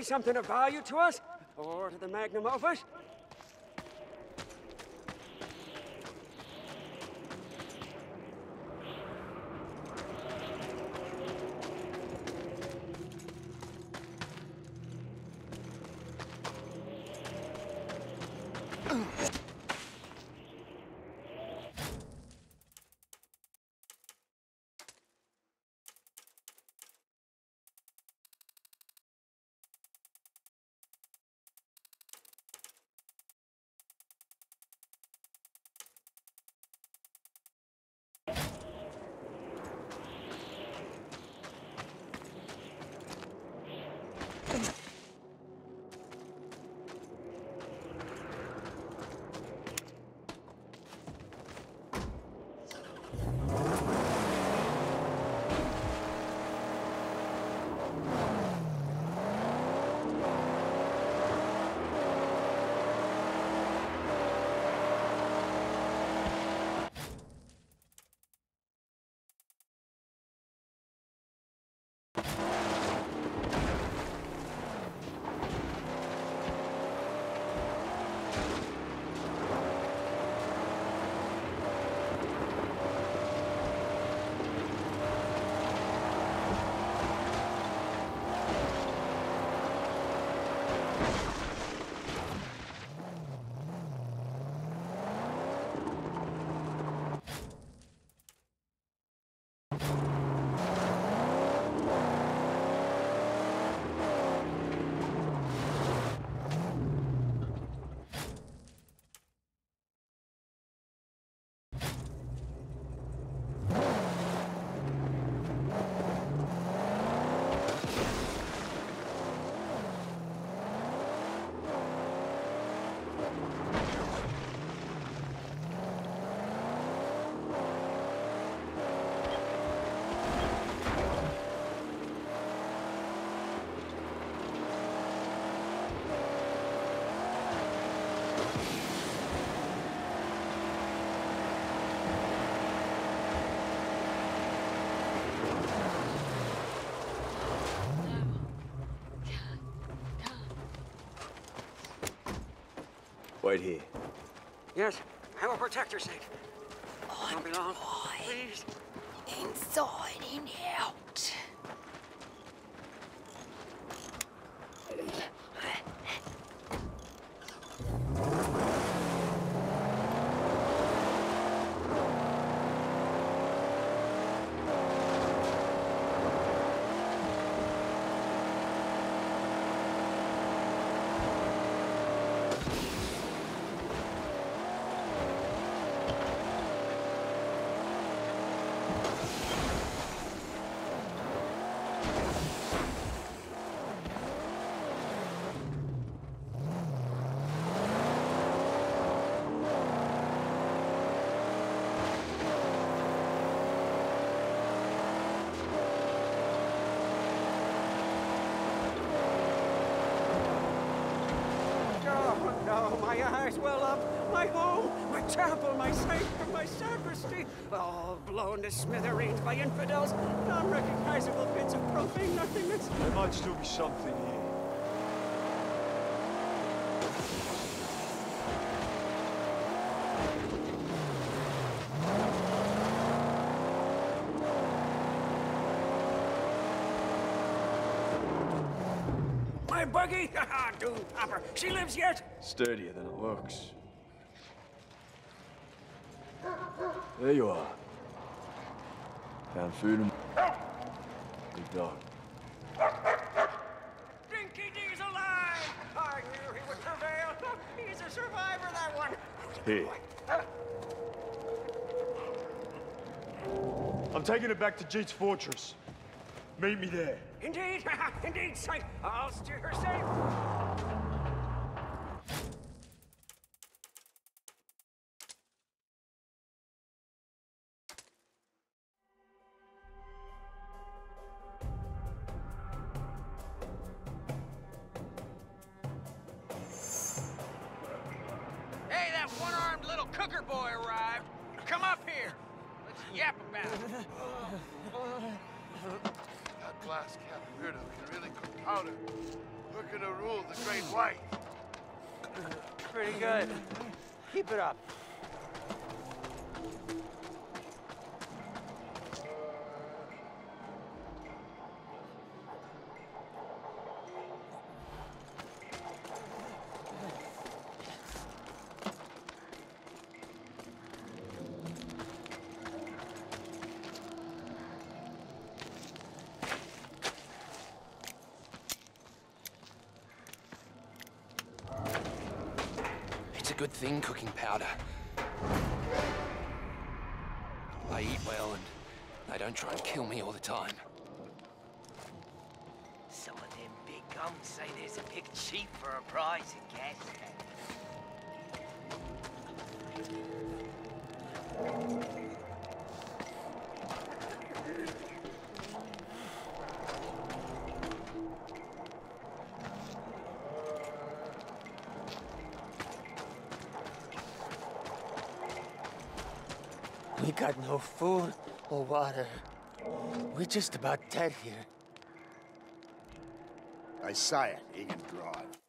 Something of value to us? Or to the magnum opus? Yes, I will protect your sake. Don't be long, please. Inside in out. Oh, no, my eyes well up. My home, my chapel, my sanctum, my sacristy, all blown to smithereens by infidels, unrecognizable bits of profane nothingness. There might still be something here. My buggy? Ha ah, Doom popper. She lives yet? Sturdier than it looks. There you are. Found food and... Good dog. Dinki-Di's alive! I knew he would prevail. He's a survivor, that one. Here. I'm taking it back to Jeet's fortress. Meet me there. Indeed, indeed, Saint. I'll steer her safe. It's thing cooking powder. I eat well and they don't try and kill me all the time. Some of them big gums say there's a pick cheap for a prize We got no food or water. We're just about dead here. I saw it, Egan Drive.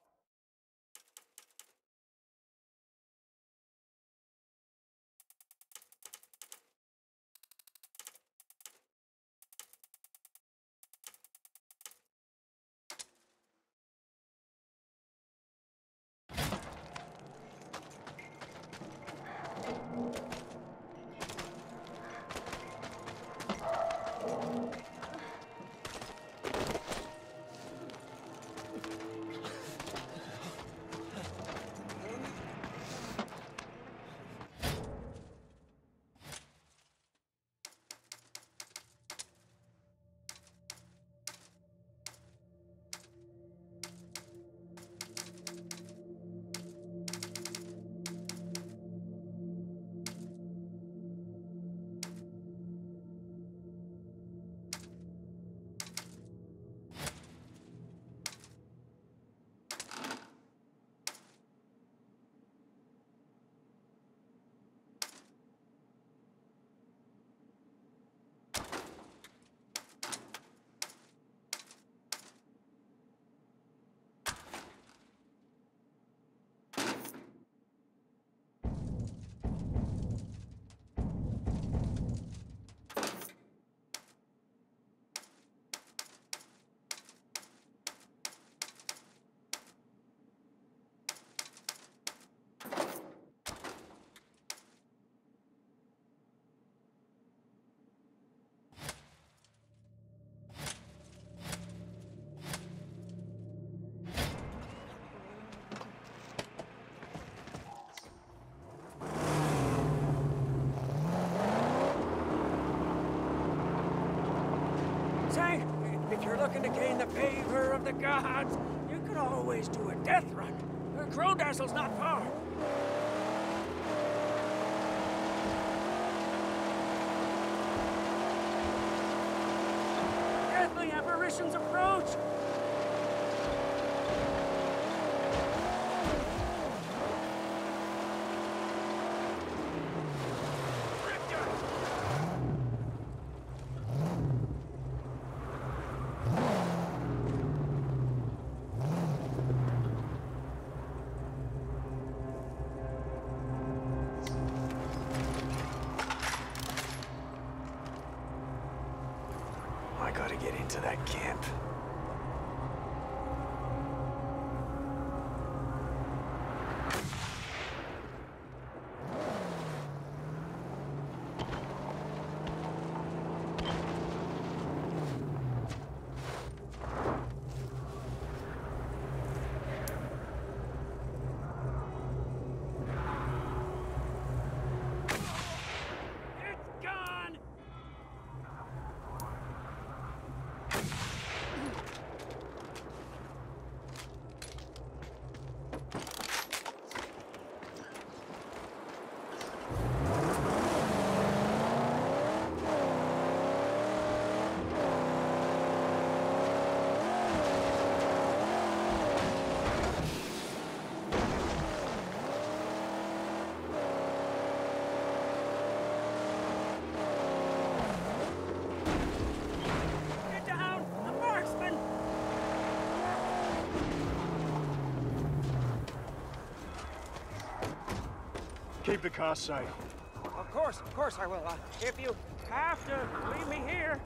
To gain the favor of the gods, you could always do a death run. Crowdazzle's not far. Deathly apparitions approach! I gotta get into that camp. It's gone! Get down! A marksman! Keep the car. Of course, of course I will. Uh, if you have to leave me here.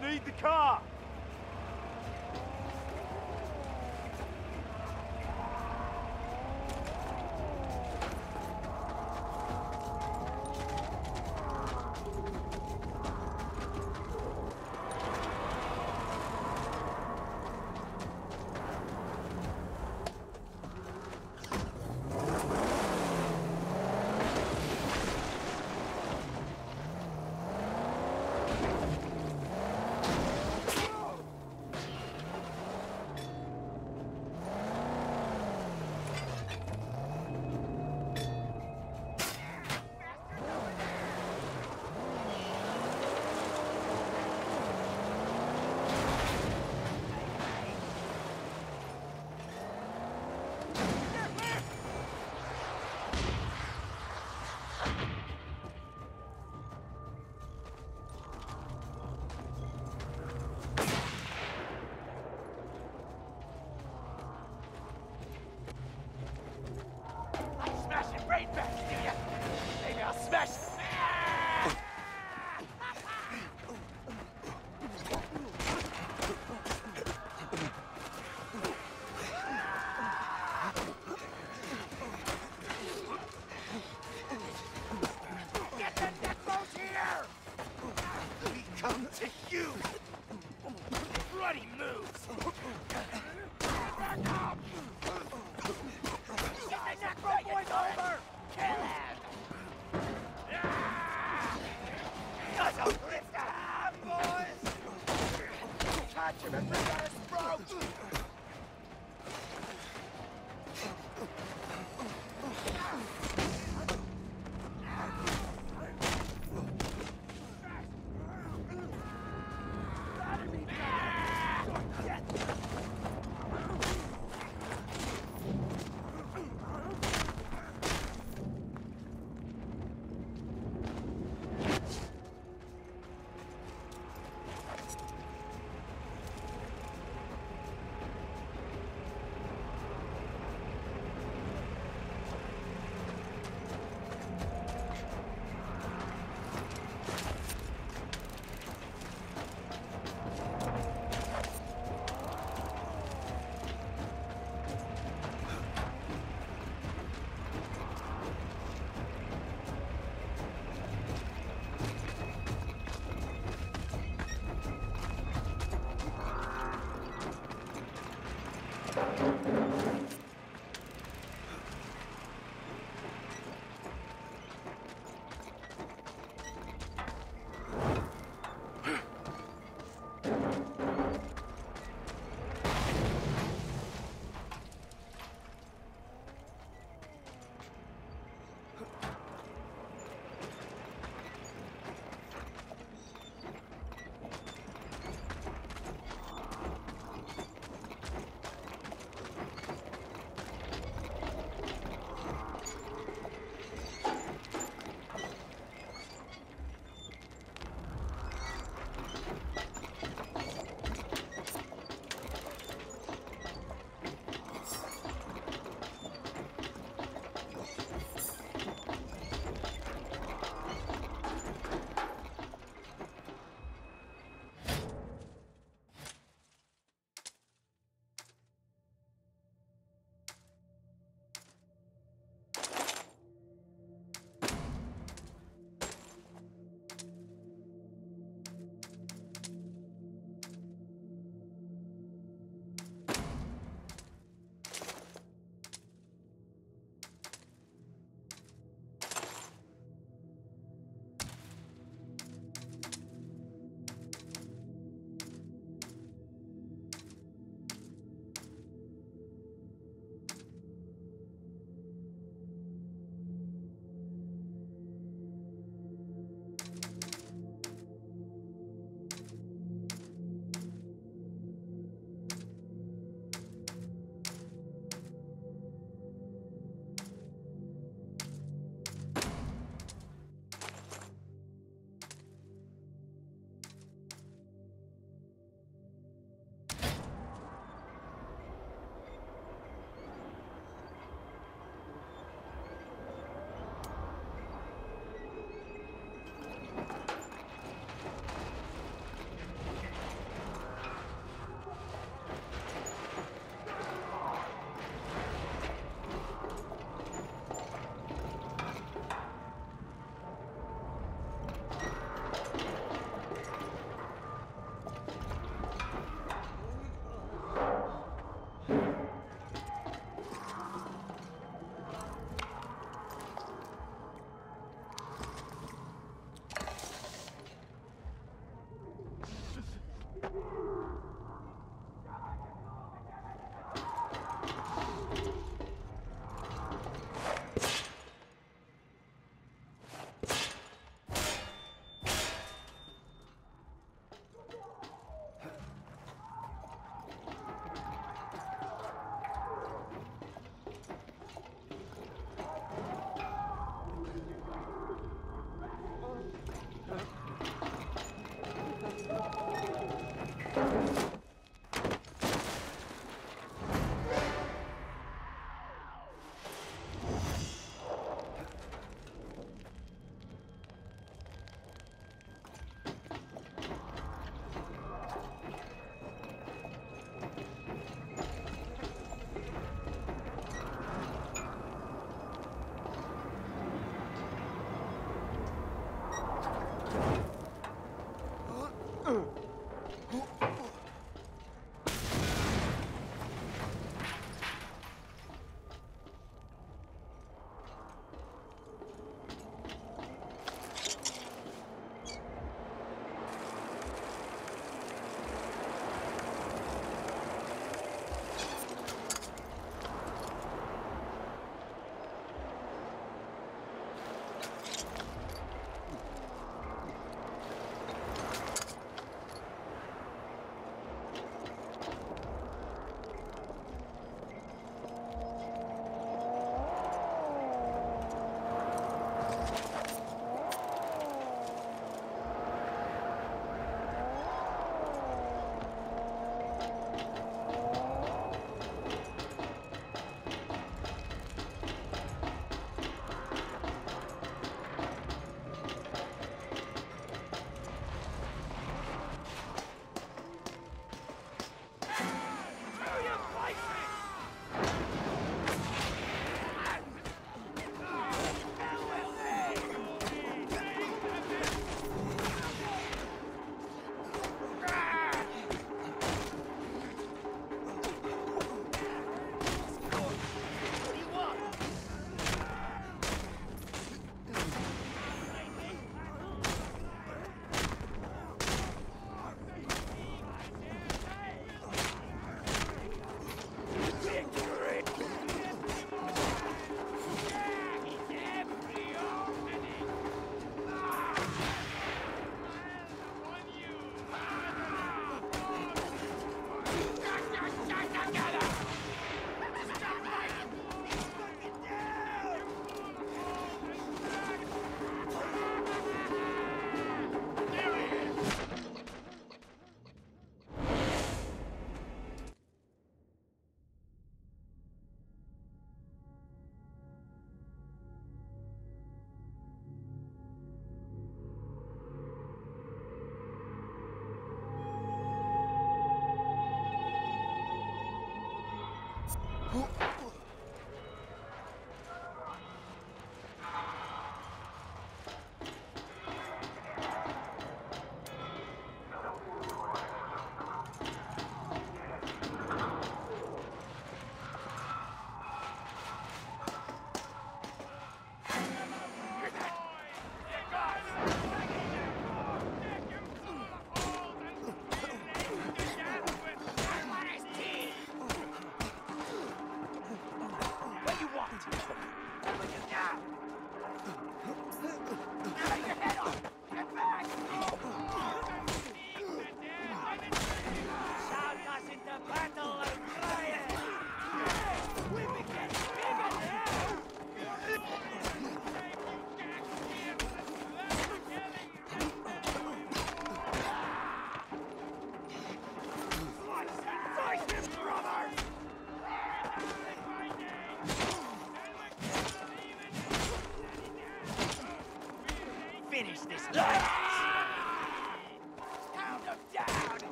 Need the car!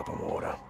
Up on water.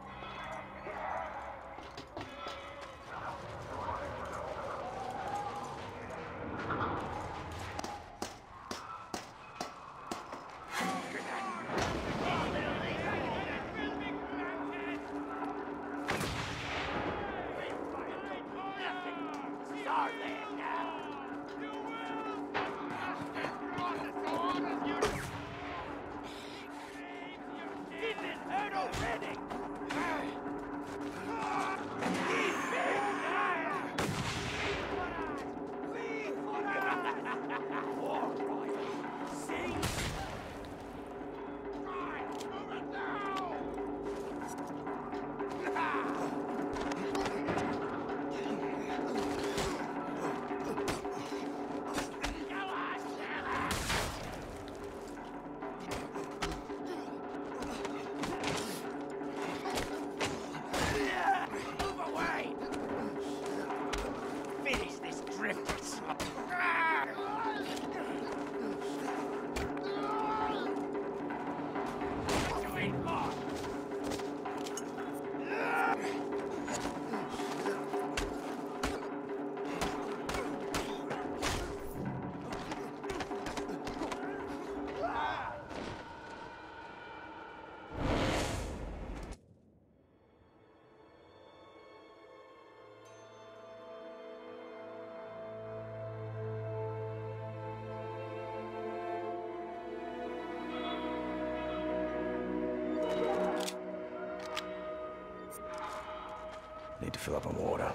Fill up on water.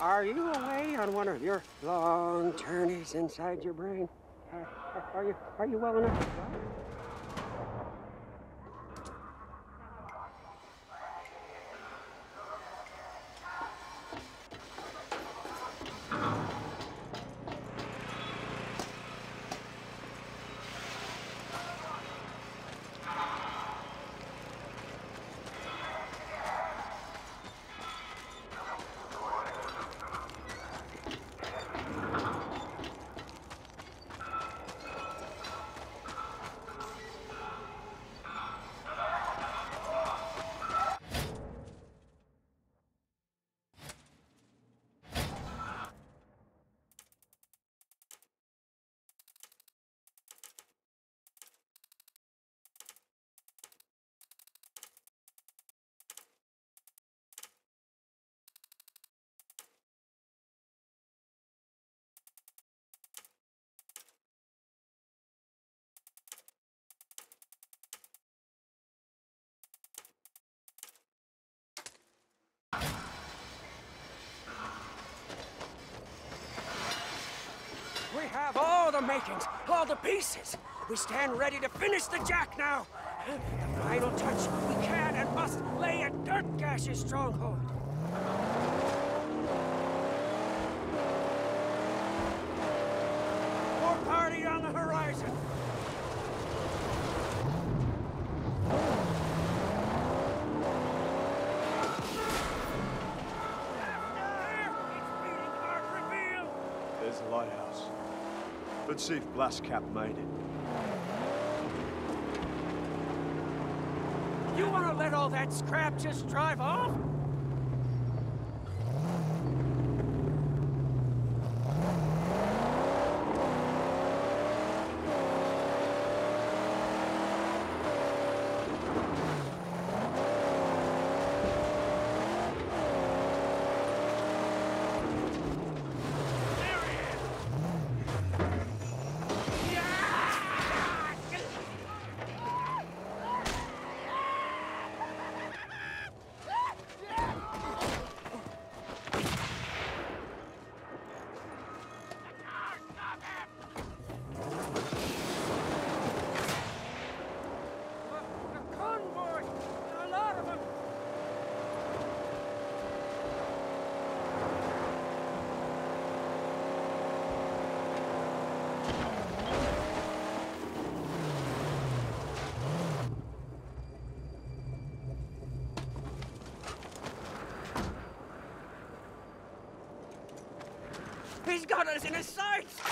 Are you away on one of your long journeys inside your brain? Are, you are you well enough the makings, all the pieces. We stand ready to finish the jack now. The final touch, we can and must lay at Gutgash's stronghold. More party on the horizon. Lighthouse. Let's see if Blastcap made it. You want to let all that scrap just drive off? Got us in his sights!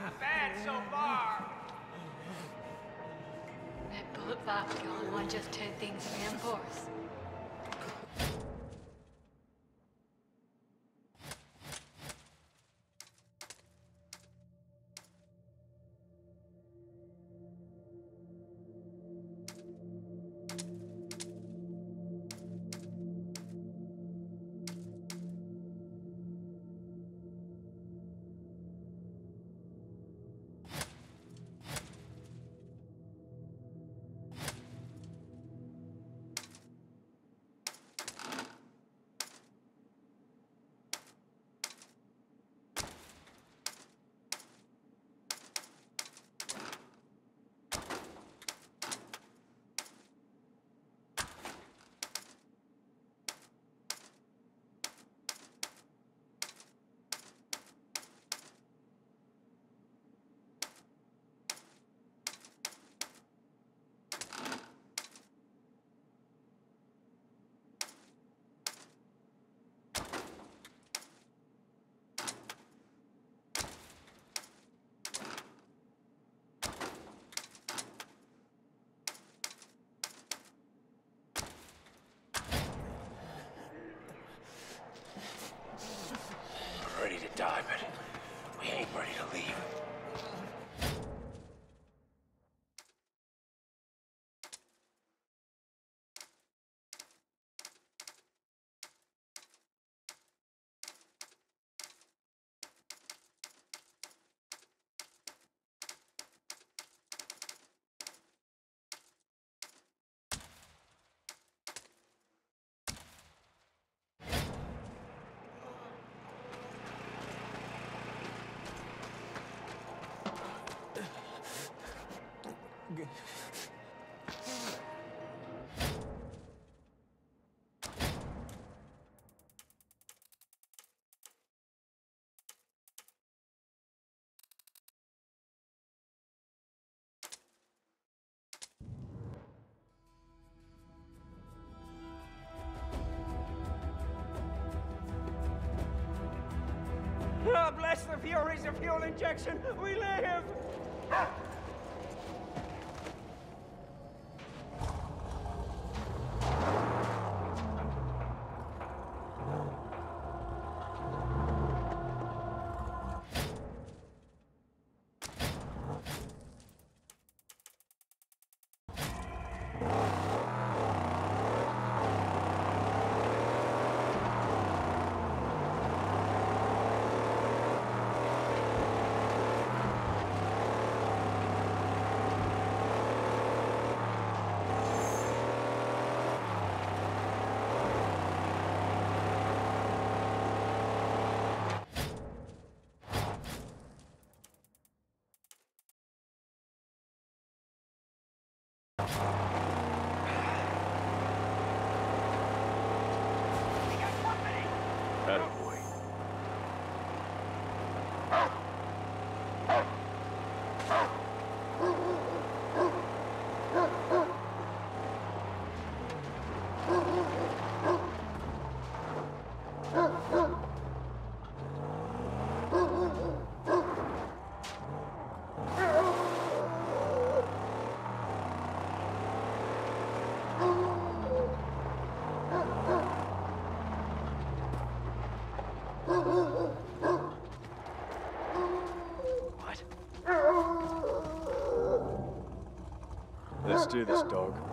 Not bad so far. That bullet vodka only just turned things around for us. Die, but we ain't ready to leave. big. Ah, bless the Furies of fuel injection! We live! Ah! Do this, dog.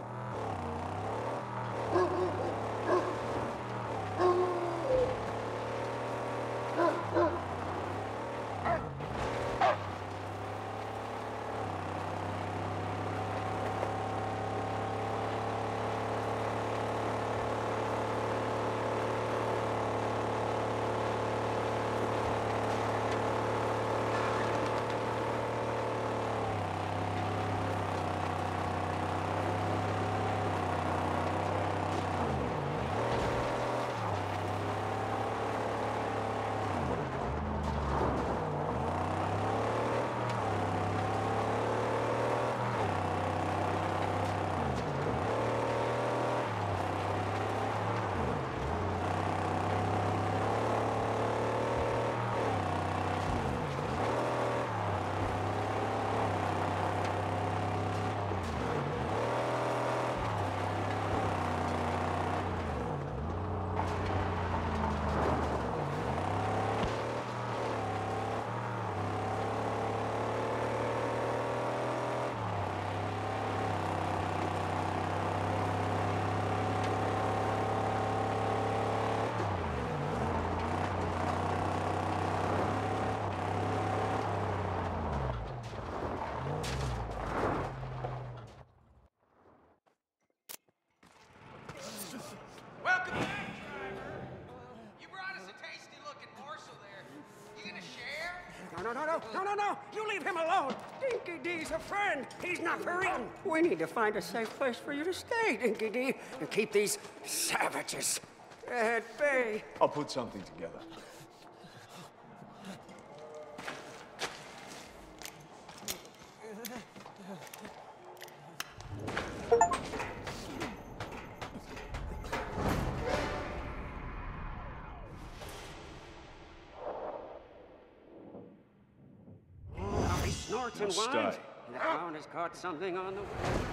No, no, no! You leave him alone! Dinki-Di's a friend! He's not for eating! We need to find a safe place for you to stay, Dinki-Di, and keep these savages at bay. I'll put something together. Something on the.